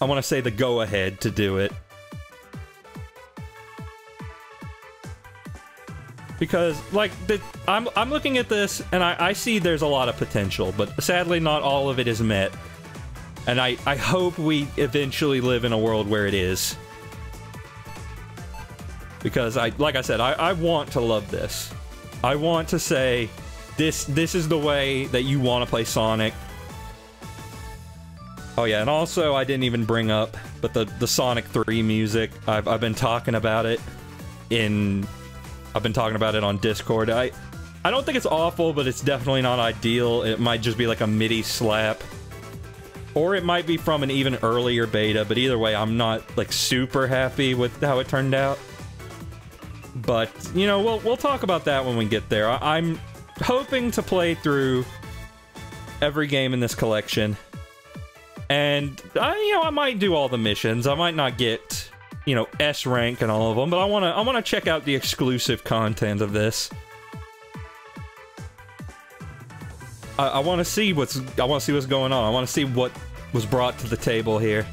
I want to say the go ahead to do it. Because like the, I'm I'm looking at this and I, I see there's a lot of potential, but sadly not all of it is met. And I, I hope we eventually live in a world where it is. Because I like I said, I, I want to love this. I want to say this this is the way that you want to play Sonic. Oh yeah, and also I didn't even bring up, but the the Sonic 3 music, I've I've been talking about it in I've been talking about it on Discord. I I don't think it's awful, but it's definitely not ideal. It might just be like a MIDI slap. Or it might be from an even earlier beta, but either way, I'm not like super happy with how it turned out. But, you know, we'll we'll talk about that when we get there. I, I'm hoping to play through every game in this collection. And I, you know, I might do all the missions. I might not get, you know, S rank and all of them, but I want to I want to check out the exclusive content of this. I, I want to see what's I want to see what's going on. I want to see what was brought to the table here.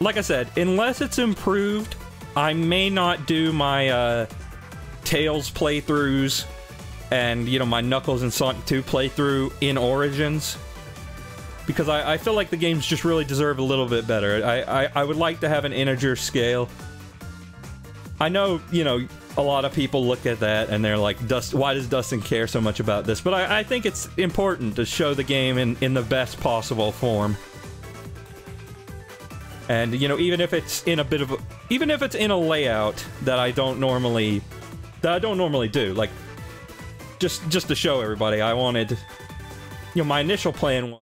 Like I said, unless it's improved, I may not do my uh, Tails playthroughs and you know my Knuckles and Sonic 2 playthrough in Origins because I, I feel like the games just really deserve a little bit better. I, I, I would like to have an integer scale. I know, you know, a lot of people look at that and they're like, Dust, why does Dustin care so much about this? But I, I think it's important to show the game in, in the best possible form. And, you know, even if it's in a bit of a, even if it's in a layout that I don't normally, that I don't normally do, like, just, just to show everybody, I wanted, you know, my initial plan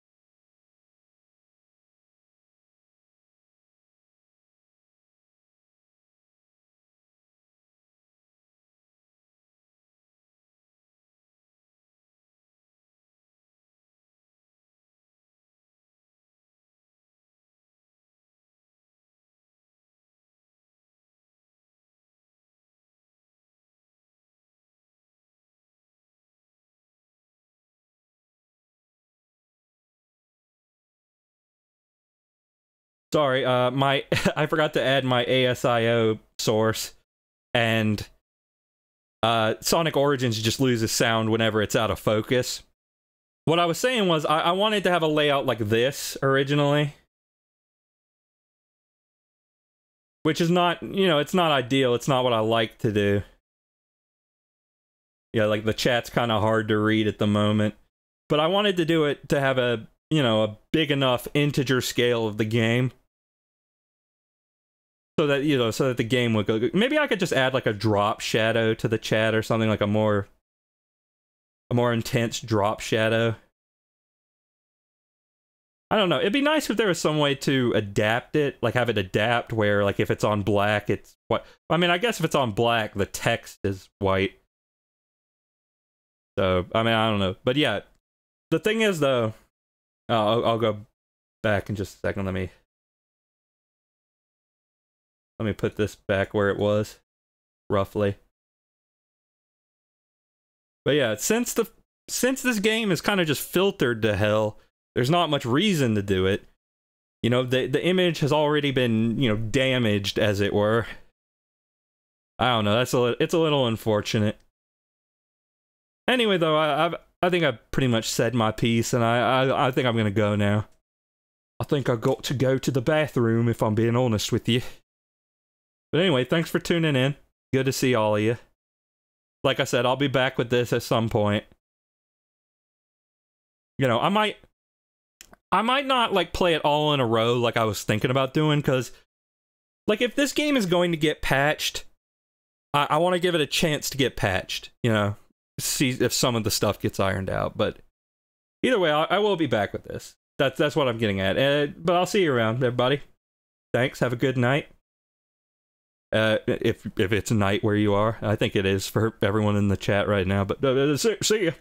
Sorry, uh, my I forgot to add my ASIO source, and uh, Sonic Origins just loses sound whenever it's out of focus. What I was saying was I, I wanted to have a layout like this originally, which is not you know it's not ideal. It's not what I like to do. Yeah, like the chat's kind of hard to read at the moment, but I wanted to do it to have a you know a big enough integer scale of the game so that you know so that the game would go maybe i could just add like a drop shadow to the chat or something like a more a more intense drop shadow. I don't know. It'd be nice if there was some way to adapt it like have it adapt where like if it's on black it's what i mean i guess if it's on black the text is white. So i mean i don't know. But yeah the thing is though I'll, I'll go back in just a second. Let me let me put this back where it was, roughly. But yeah, since the since this game is kind of just filtered to hell, there's not much reason to do it. You know, the the image has already been, you know, damaged as it were. I don't know. That's a it's a little unfortunate. Anyway, though, I I've, I think I've pretty much said my piece, and I I, I think I'm gonna go now. I think I got to go to the bathroom if I'm being honest with you. But anyway, thanks for tuning in. Good to see all of you. Like I said, I'll be back with this at some point. You know, I might I might not like play it all in a row like I was thinking about doing cuz like if this game is going to get patched, I, I want to give it a chance to get patched, you know, see if some of the stuff gets ironed out, but either way, I, I will be back with this. That's that's what I'm getting at. Uh, but I'll see you around, everybody. Thanks. Have a good night. Uh, if if it's night where you are, I think it is for everyone in the chat right now. But uh, see, ya.